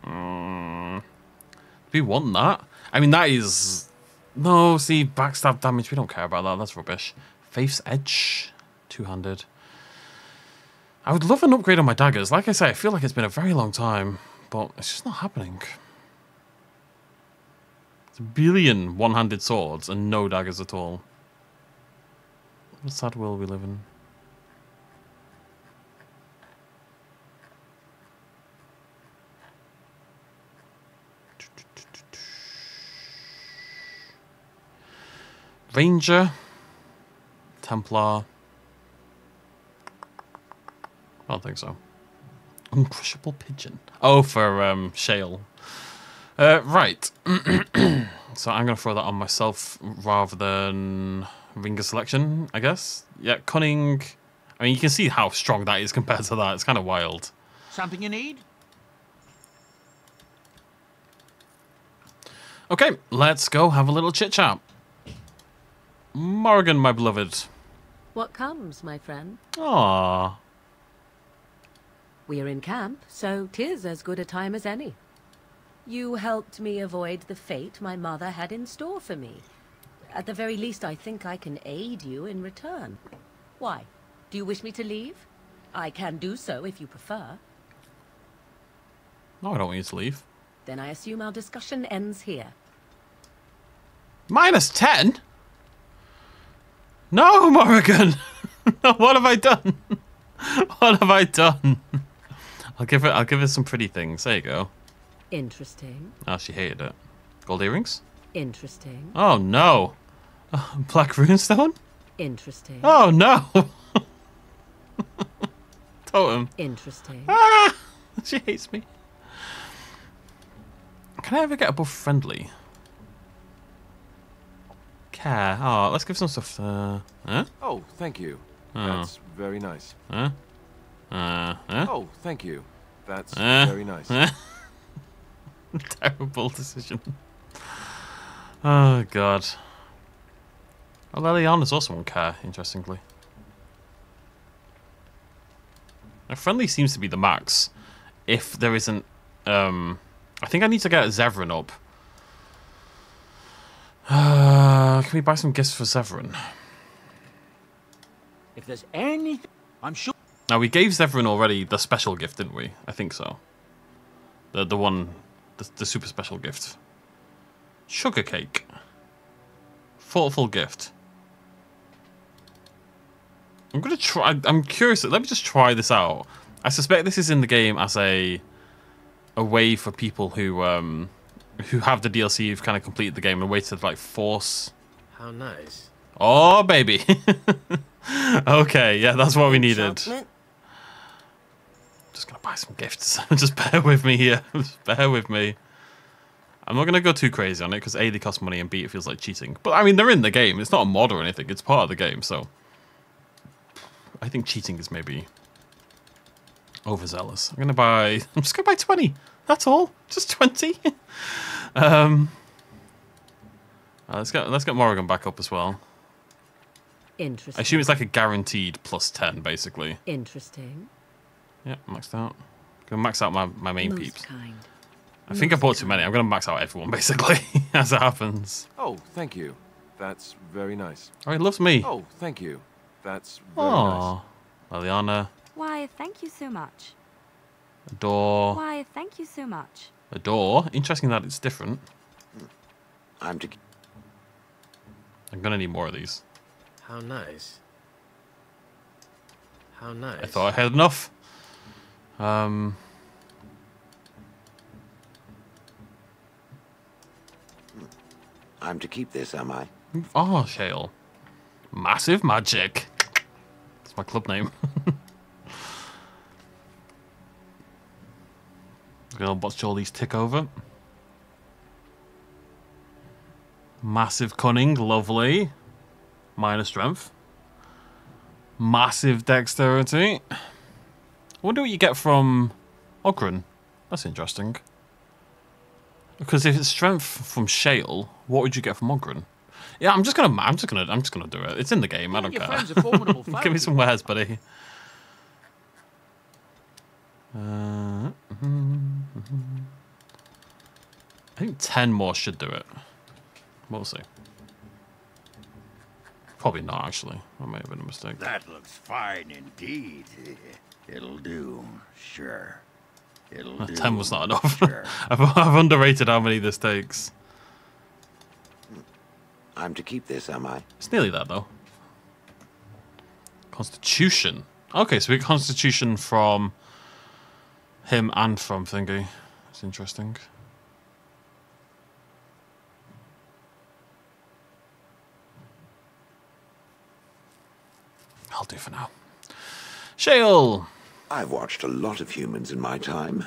Mm. Do we want that? I mean, that is... No, see, backstab damage. We don't care about that. That's rubbish. Faith's Edge. two hundred. I would love an upgrade on my daggers. Like I say, I feel like it's been a very long time, but it's just not happening. A billion one-handed swords and no daggers at all. What sad world we live in. Ranger, Templar. I don't think so. Uncrushable pigeon. Oh, for um, Shale. Uh, right. so I'm going to throw that on myself rather than Ringer selection, I guess. Yeah, cunning. I mean, you can see how strong that is compared to that. It's kind of wild. Something you need? Okay, let's go have a little chit chat. Morrigan, my beloved. What comes, my friend? Aww. We're in camp, so 'tis as good a time as any. You helped me avoid the fate my mother had in store for me. At the very least, I think I can aid you in return. Why? Do you wish me to leave? I can do so if you prefer. No, I don't want you to leave. Then I assume our discussion ends here. Minus 10? No, Morrigan! what have I done? what have I done? I'll give it I'll give it some pretty things. There you go. Interesting. Oh, she hated it. Gold earrings? Interesting. Oh no. Black runestone? Interesting. Oh no. Totem. Interesting. Ah! She hates me. Can I ever get above friendly? Care. Oh, let's give some stuff. Uh, huh? Oh, thank you. Oh. That's very nice. Huh? Uh, huh? Oh, thank you. That's Uh, very nice. Terrible decision. Oh god. Oh, Leliana's also on care, interestingly. Now, friendly seems to be the max. If there isn't, um, I think I need to get Zevran up. Uh, can we buy some gifts for Zevran? If there's anything, I'm sure. Now we gave Zevran already the special gift, didn't we? I think so. The the one, the, the super special gift. Sugar cake. Thoughtful gift. I'm gonna try. I'm curious. Let me just try this out. I suspect this is in the game as a a way for people who um who have the DLC who've kind of completed the game, a way to like force. How nice. Oh baby. okay, yeah, that's what we needed. Chocolate? Just gonna buy some gifts. just bear with me here. Just bear with me. I'm not gonna go too crazy on it because A they cost money and B it feels like cheating. But I mean they're in the game. It's not a mod or anything. It's part of the game. So I think cheating is maybe overzealous. I'm gonna buy. I'm just gonna buy 20. That's all. Just 20. um. uh, let's get let's get Morrigan back up as well. Interesting. I assume it's like a guaranteed plus 10 basically. Interesting. Yeah, maxed out. Gonna max out my, my main Most peeps. kind. I think I bought too many. I'm gonna max out everyone basically as it happens. Oh, thank you. That's very nice. Oh, he loves me. Oh, thank you. That's very nice. Oh, Leliana, Why, thank you so much. adore, Why, thank you so much. adore. Interesting that it's different. I'm to. I'm gonna need more of these. How nice. How nice. I thought I had enough. Um, I'm to keep this, am I? oh, Shale, massive magic. That's my club name. Gonna watch all these tick over. Massive cunning, lovely. Minor strength. Massive dexterity. I wonder what you get from Oghren. That's interesting. Because if it's strength from Shale, what would you get from Oghren? Yeah, I'm just gonna. I'm just gonna. I'm just gonna do it. It's in the game. I don't Your care. friends are formidable Give me some wares, buddy. Uh, I think 10 more should do it. We'll see. Probably not, actually. That may have been a mistake. That looks fine indeed. It'll do, sure. It'll do. 10 was not enough. Sure. I've, I've underrated how many this takes. I'm to keep this, am I? It's nearly that, though. Constitution. Okay, so we get Constitution from him and from Thingy. It's interesting. I'll do for now. Shale! I've watched a lot of humans in my time.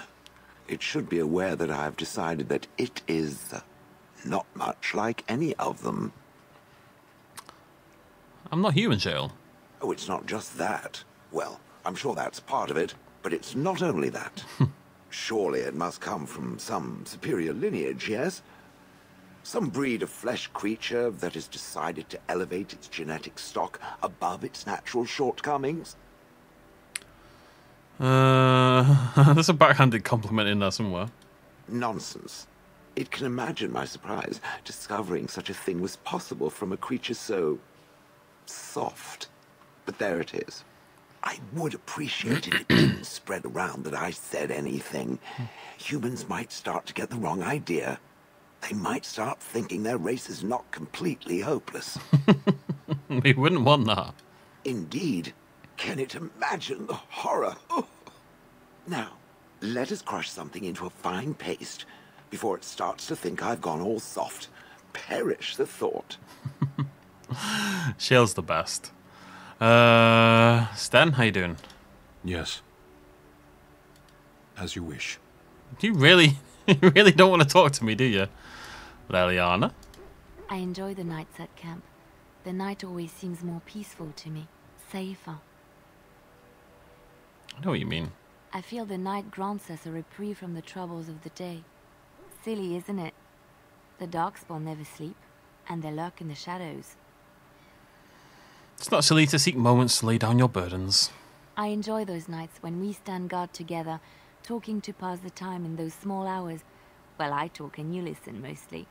It should be aware that I've decided that it is not much like any of them. I'm not human, Shale. Oh, it's not just that. Well, I'm sure that's part of it, but it's not only that. Surely it must come from some superior lineage, yes? Some breed of flesh creature that has decided to elevate its genetic stock above its natural shortcomings? Uh, there's a backhanded compliment in there somewhere. Nonsense. It can imagine my surprise discovering such a thing was possible from a creature so soft. But there it is. I would appreciate it if it didn't spread around that I said anything. Humans might start to get the wrong idea. They might start thinking their race is not completely hopeless. we wouldn't want that. Indeed. Can it imagine the horror? Oh. Now, let us crush something into a fine paste before it starts to think I've gone all soft. Perish the thought. Shale's the best. Uh, Sten, how you doing? Yes. As you wish. You really, you really don't want to talk to me, do you? Leliana? I enjoy the nights at camp. The night always seems more peaceful to me, safer. I know what you mean. I feel the night grants us a reprieve from the troubles of the day. Silly, isn't it? The Darkspawn never sleep, and they lurk in the shadows. It's not silly to seek moments to lay down your burdens. I enjoy those nights when we stand guard together, talking to pass the time in those small hours. Well, I talk and you listen mostly.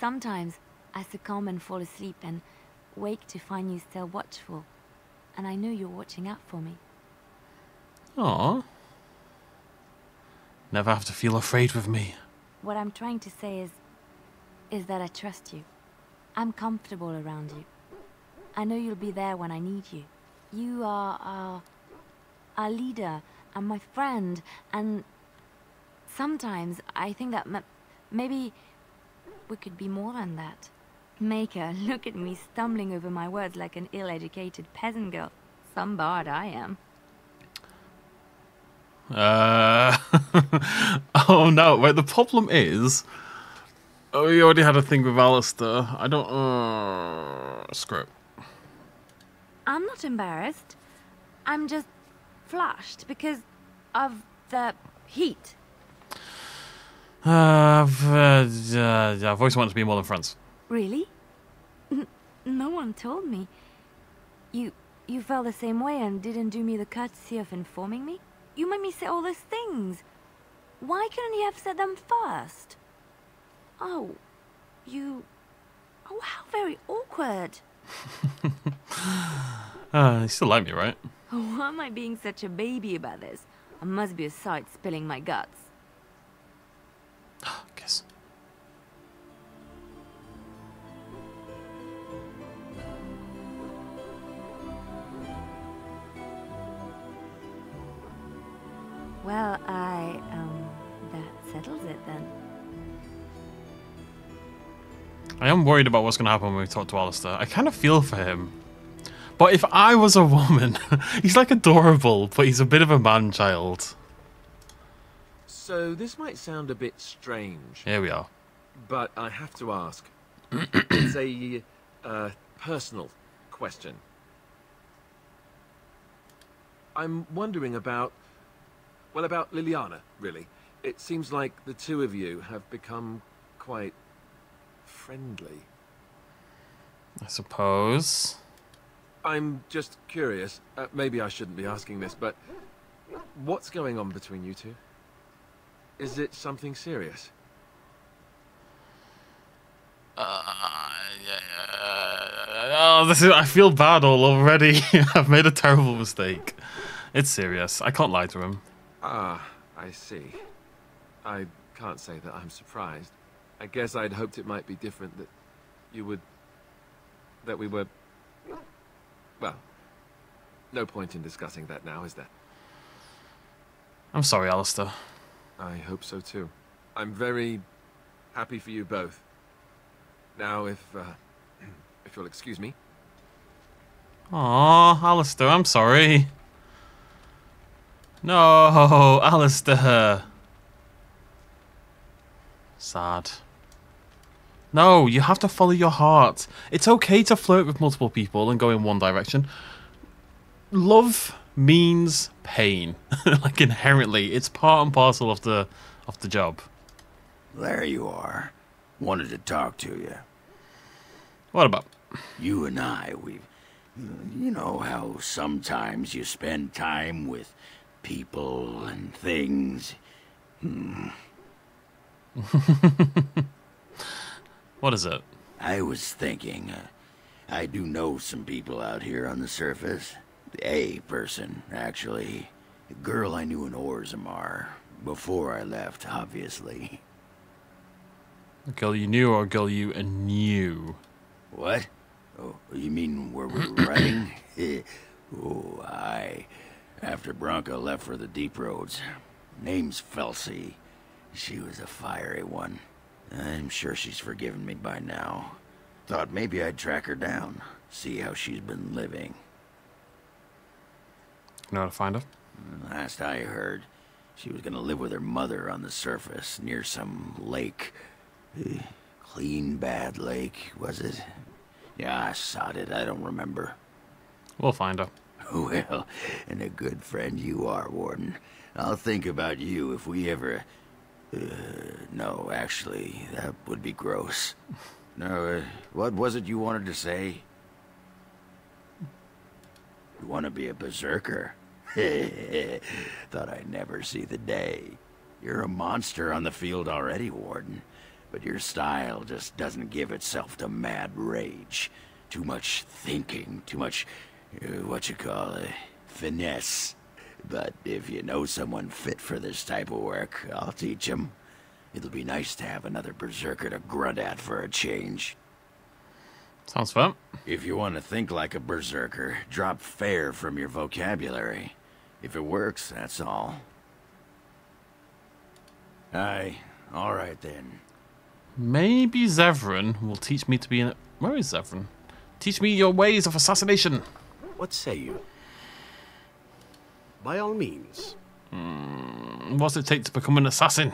Sometimes I succumb and fall asleep and wake to find you still watchful. And I know you're watching out for me. Aw. Never have to feel afraid with me. What I'm trying to say is... is that I trust you. I'm comfortable around you. I know you'll be there when I need you. You are our... our leader, and my friend, and... Sometimes I think that maybe we could be more than that. Maker, look at me stumbling over my words like an ill-educated peasant girl. Some bard I am. Uh, oh no, wait, the problem is. Oh, we already had a thing with Alistair. I don't. Uh, screw it. I'm not embarrassed. I'm just flushed because of the heat. Uh, I've, uh, uh, I've always wanted to be more than friends. Really? N no one told me. You you felt the same way and didn't do me the courtesy of informing me? You made me say all those things. Why couldn't you have said them first? Oh, you... Oh, how very awkward. Uh, you still like me, right? Why am I being such a baby about this? I must be a sight spilling my guts. Well, I, um, that settles it then. I am worried about what's going to happen when we talk to Alistair. I kind of feel for him. But if I was a woman, he's like adorable, but he's a bit of a man child. So this might sound a bit strange, Here we are. but I have to ask. it's a uh, personal question. I'm wondering about, well, about Leliana, really. It seems like the two of you have become quite friendly. I suppose. I'm just curious. Uh, maybe I shouldn't be asking this, but what's going on between you two? Is it something serious? Oh, this is. I feel bad all already. I've made a terrible mistake. It's serious. I can't lie to him. Ah, I see. I can't say that I'm surprised. I guess I'd hoped it might be different, that you would... that we were... Well, no point in discussing that now, is there? I'm sorry, Alistair. I hope so too. I'm very happy for you both. Now, if, uh, if you'll excuse me. Aw, Alistair, I'm sorry. No, Alistair. Sad. No, you have to follow your heart. It's okay to flirt with multiple people and go in one direction. Love means pain. like inherently. It's part and parcel of the of the job. There you are. Wanted to talk to you. What about? You and I, we've... You know how sometimes you spend time with people and things. Hmm. what is it? I was thinking, uh, I do know some people out here on the surface. A person, actually. A girl I knew in Orzammar. Before I left, obviously. A girl you knew or a girl you knew? What? Oh, you mean where we were riding? oh, aye. After Branka left for the deep roads. Name's Felsi. She was a fiery one. I'm sure she's forgiven me by now. Thought maybe I'd track her down, see how she's been living. You know how to find her? Last I heard, she was gonna live with her mother on the surface, near some lake. Calenhad Lake, was it? Yeah, I sod it, I don't remember. We'll find her. Well, and a good friend you are, Warden. I'll think about you if we ever... Uh, no, actually, that would be gross. No, uh, what was it you wanted to say? You want to be a berserker? Thought I'd never see the day. You're a monster on the field already, Warden. But your style just doesn't give itself to mad rage. Too much thinking, too much, uh, what you call it, finesse. But if you know someone fit for this type of work, I'll teach him. It'll be nice to have another berserker to grunt at for a change. Sounds fun. If you want to think like a berserker, drop fair from your vocabulary. If it works, that's all. Aye, all right then. Maybe Zevran will teach me to be an... Where is Zevran? Teach me your ways of assassination. What say you? By all means. Hmm, what's it take to become an assassin?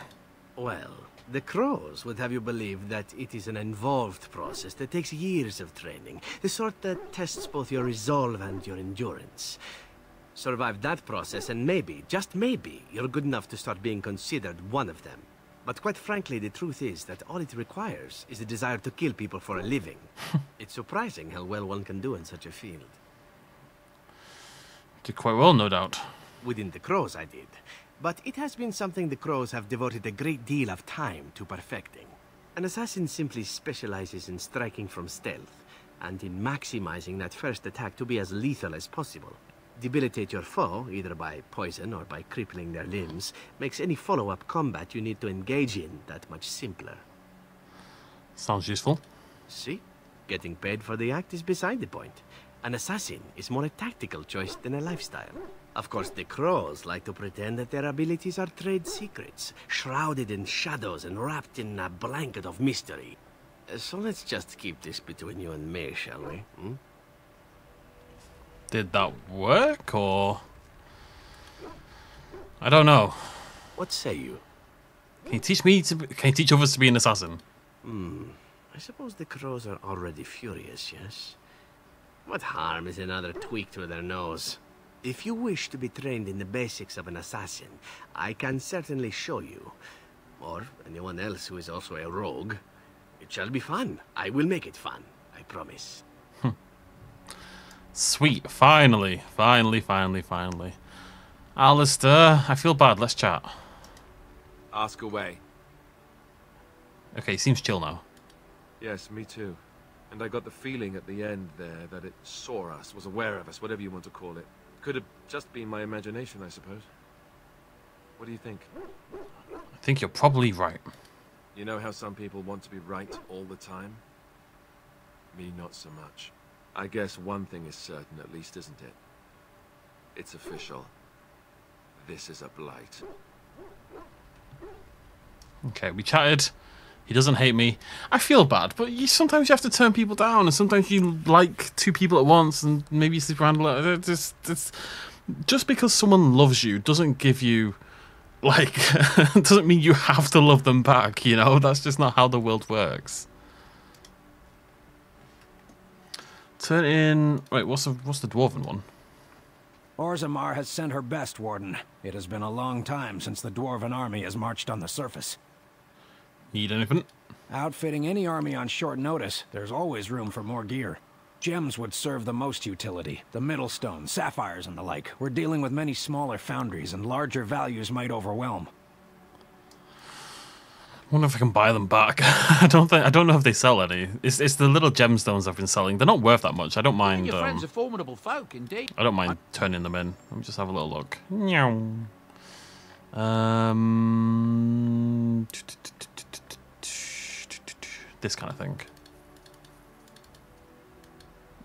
Well, the Crows would have you believe that it is an involved process that takes years of training. The sort that tests both your resolve and your endurance. Survive that process and maybe, just maybe, you're good enough to start being considered one of them. But quite frankly, the truth is that all it requires is a desire to kill people for a living. it's surprising how well one can do in such a field. Did quite well, no doubt. Within the Crows, I did. But it has been something the Crows have devoted a great deal of time to perfecting. An assassin simply specializes in striking from stealth, and in maximizing that first attack to be as lethal as possible. Debilitate your foe, either by poison or by crippling their limbs, makes any follow-up combat you need to engage in that much simpler. Sounds useful. See? Getting paid for the act is beside the point. An assassin is more a tactical choice than a lifestyle. Of course, the crows like to pretend that their abilities are trade secrets, shrouded in shadows and wrapped in a blanket of mystery. Uh, So let's just keep this between you and me, shall we? Hmm? Did that work, or... I don't know. What say you? Can you teach me to... Be... Can you teach others to be an assassin? Hmm. I suppose the crows are already furious, yes? What harm is another tweak to their nose? If you wish to be trained in the basics of an assassin, I can certainly show you. Or anyone else who is also a rogue. It shall be fun. I will make it fun. I promise. Hmm. Sweet. Finally. Finally, finally, finally. Alistair, I feel bad. Let's chat. Ask away. Okay, seems chill now. Yes, me too. And I got the feeling at the end there that it saw us, was aware of us, whatever you want to call it. Could have just been my imagination, I suppose. What do you think? I think you're probably right. You know how some people want to be right all the time? Me, not so much. I guess one thing is certain, at least, isn't it? It's official. This is a blight. Okay, we chatted. He doesn't hate me. I feel bad, but you, sometimes you have to turn people down, and sometimes you like two people at once, and maybe you sleep around a lot. It's, it's, just because someone loves you doesn't give you, like, doesn't mean you have to love them back. You know, that's just not how the world works. Turn in. Wait, what's the what's the dwarven one? Orzammar has sent her best, Warden. It has been a long time since the Dwarven army has marched on the surface. Need anything? Outfitting any army on short notice, there's always room for more gear. Gems would serve the most utility. The Middlestone, sapphires, and the like. We're dealing with many smaller foundries, and larger values might overwhelm. I wonder if I can buy them back. I don't think I don't know if they sell any. It's it's the little gemstones I've been selling. They're not worth that much. I don't mind. Your friends Um, are formidable folk, indeed. I don't mind turning them in. Let me just have a little look. Meow. Um, this kind of thing.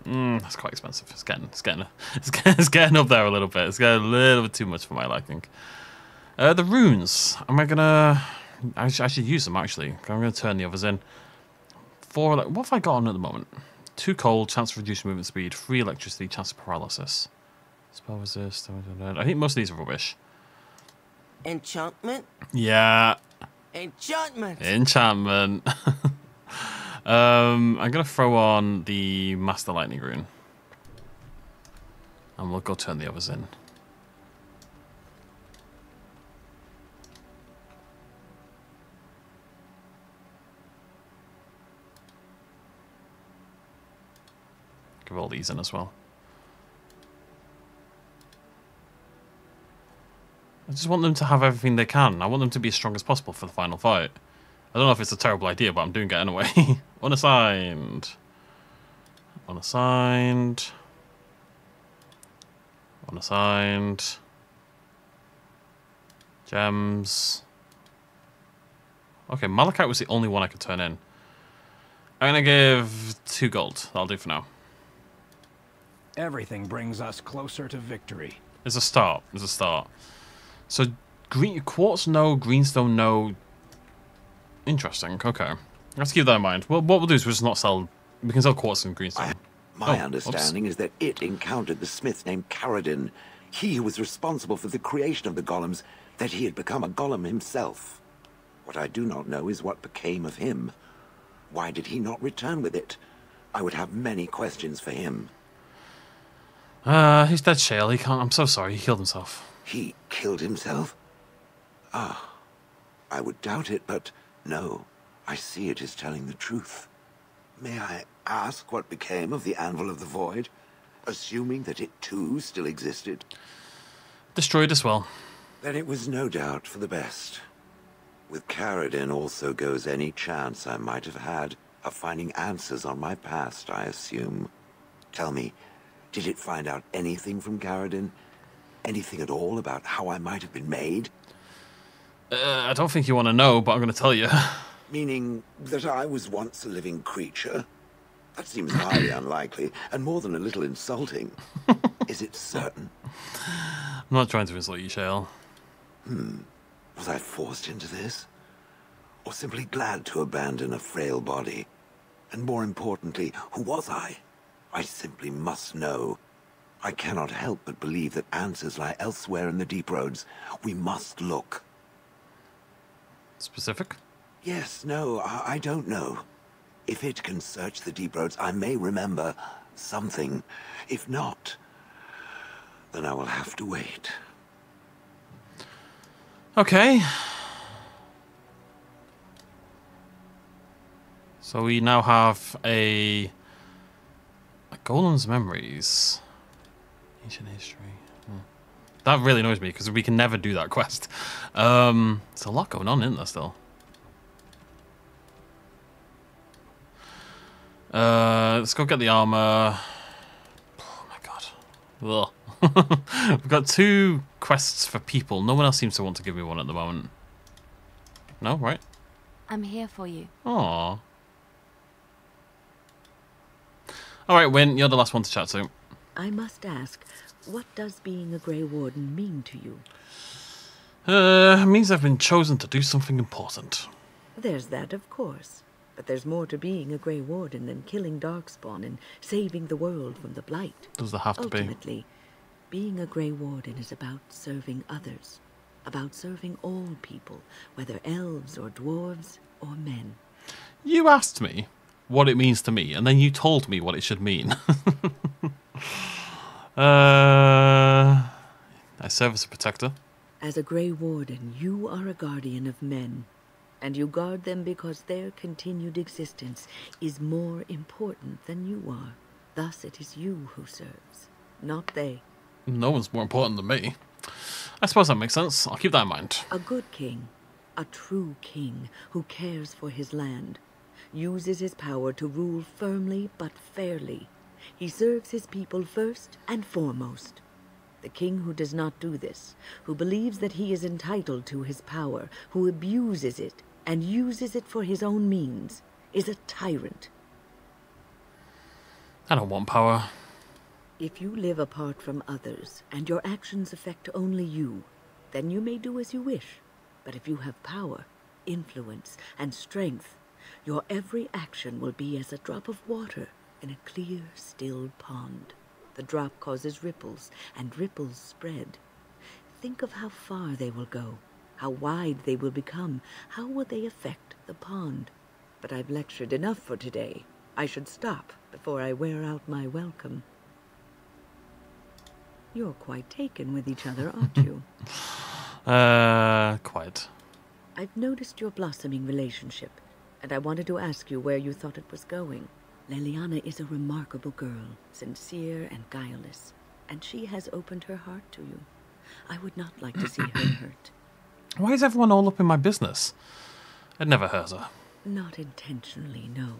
Mm, that's quite expensive. It's getting, it's getting, it's getting, it's getting up there a little bit. It's getting a little bit too much for my liking. Uh, the runes. Am I gonna? I should, I should use them actually. I'm gonna turn the others in. Four. What have I got on at the moment? Two cold, chance to reduce movement speed. free electricity, chance of paralysis. Spell resist. I think most of these are rubbish. Enchantment? Yeah, Enchantment! enchantment. um, I'm gonna throw on the master lightning rune, and we'll go turn the others in. Give all these in as well. I just want them to have everything they can. I want them to be as strong as possible for the final fight. I don't know if it's a terrible idea, but I'm doing it anyway. Unassigned. Unassigned. Unassigned. Gems. Okay, Malachite was the only one I could turn in. I'm gonna give two gold. That'll do for now. Everything brings us closer to victory. It's a start. It's a start. So, green quartz no, greenstone no. Interesting. Okay, let's keep that in mind. Well, what we'll do is we'll just not sell. We can sell quartz and greenstone. My Oh, understanding is that it encountered the smith named Caridin. He who was responsible for the creation of the golems, that he had become a golem himself. What I do not know is what became of him. Why did he not return with it? I would have many questions for him. Uh, he's dead, Shale. He can't. I'm so sorry. He killed himself. He killed himself? Ah, I would doubt it, but no. I see it is telling the truth. May I ask what became of the Anvil of the Void? Assuming that it too still existed? Destroyed as well. Then it was no doubt for the best. With Caridin also goes any chance I might have had of finding answers on my past, I assume. Tell me, did it find out anything from Caridin? Anything at all about how I might have been made? Uh, I don't think you want to know, but I'm going to tell you. Meaning that I was once a living creature? That seems highly unlikely, and more than a little insulting. Is it certain? I'm not trying to insult you, Shale. Hmm. Was I forced into this? Or simply glad to abandon a frail body? And more importantly, who was I? I simply must know. I cannot help but believe that answers lie elsewhere in the deep roads. We must look. Specific? Yes, no, I, I don't know. If it can search the deep roads, I may remember something. If not, then I will have to wait. Okay. So we now have a, a Golem's Memories. Ancient history. That really annoys me because we can never do that quest. Um, there's a lot going on in there still. Uh, let's go get the armor. Oh my god. Ugh. We've got two quests for people. No one else seems to want to give me one at the moment. No, right? I'm here for you. Aww. Alright, Wynne, you're the last one to chat to. I must ask, what does being a Grey Warden mean to you? Uh, it means I've been chosen to do something important. There's that, of course. But there's more to being a Grey Warden than killing Darkspawn and saving the world from the Blight. Does there have to be? Ultimately, being a Grey Warden is about serving others. About serving all people, whether elves or dwarves or men. You asked me what it means to me, and then you told me what it should mean. uh, I serve as a protector. As a Grey Warden, you are a guardian of men, and you guard them because their continued existence is more important than you are. Thus it is you who serves, not they. No one's more important than me. I suppose that makes sense. I'll keep that in mind. A good king, a true king who cares for his land, uses his power to rule firmly but fairly. He serves his people first and foremost. The king who does not do this, who believes that he is entitled to his power, who abuses it and uses it for his own means, is a tyrant. I don't want power. If you live apart from others, and your actions affect only you, then you may do as you wish. But if you have power, influence, and strength, your every action will be as a drop of water in a clear, still pond. The drop causes ripples, and ripples spread. Think of how far they will go, how wide they will become, how will they affect the pond. But I've lectured enough for today. I should stop before I wear out my welcome. You're quite taken with each other, aren't you? Uh, quite. I've noticed your blossoming relationship, and I wanted to ask you where you thought it was going. Leliana is a remarkable girl, sincere and guileless, and she has opened her heart to you. I would not like to see her hurt. Why is everyone all up in my business? It never hurt her. Not intentionally, no.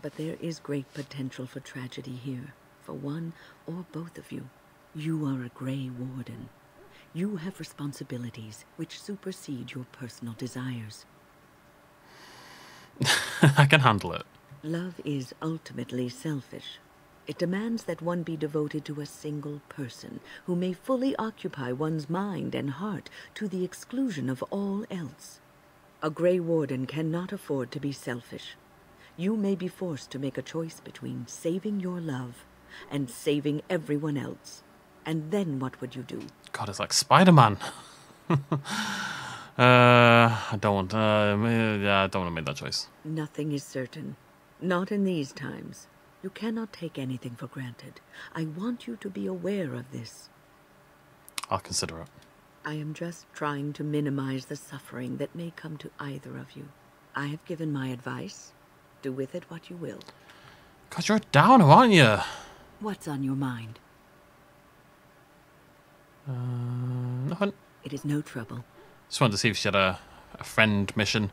But there is great potential for tragedy here, for one or both of you. You are a Grey Warden. You have responsibilities which supersede your personal desires. I can handle it. Love is ultimately selfish. It demands that one be devoted to a single person who may fully occupy one's mind and heart to the exclusion of all else. A Grey Warden cannot afford to be selfish. You may be forced to make a choice between saving your love and saving everyone else. And then what would you do? God, it's like Spider Man. uh, I don't want. Uh, yeah, I don't want to make that choice. Nothing is certain. Not in these times. You cannot take anything for granted. I want you to be aware of this. I'll consider it. I am just trying to minimize the suffering that may come to either of you. I have given my advice. Do with it what you will. God, you're a downer, aren't you? What's on your mind? Uh, nothing. It is no trouble. Just wanted to see if she had a, a friend mission.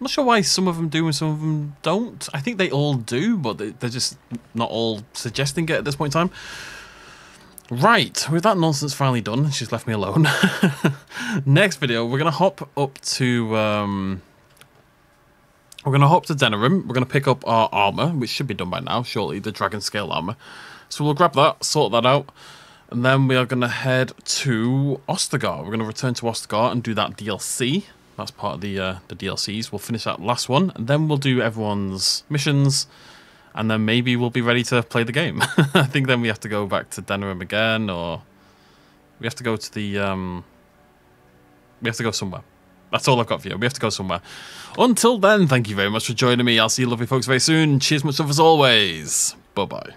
I'm not sure why some of them do and some of them don't. I think they all do, but they, they're just not all suggesting it at this point in time. Right, with that nonsense finally done, she's left me alone. Next video, we're going to hop up to... Um, we're going to hop to Denerim. We're going to pick up our armor, which should be done by now, surely, the dragon scale armor. So we'll grab that, sort that out, and then we are going to head to Ostagar. We're going to return to Ostagar and do that DLC. That's part of the uh, the DLCs. We'll finish that last one, and then we'll do everyone's missions, and then maybe we'll be ready to play the game. I think then we have to go back to Denerim again, or we have to go to the um, we have to go somewhere. That's all I've got for you. We have to go somewhere. Until then, thank you very much for joining me. I'll see you lovely folks very soon. Cheers much love as always. Bye bye.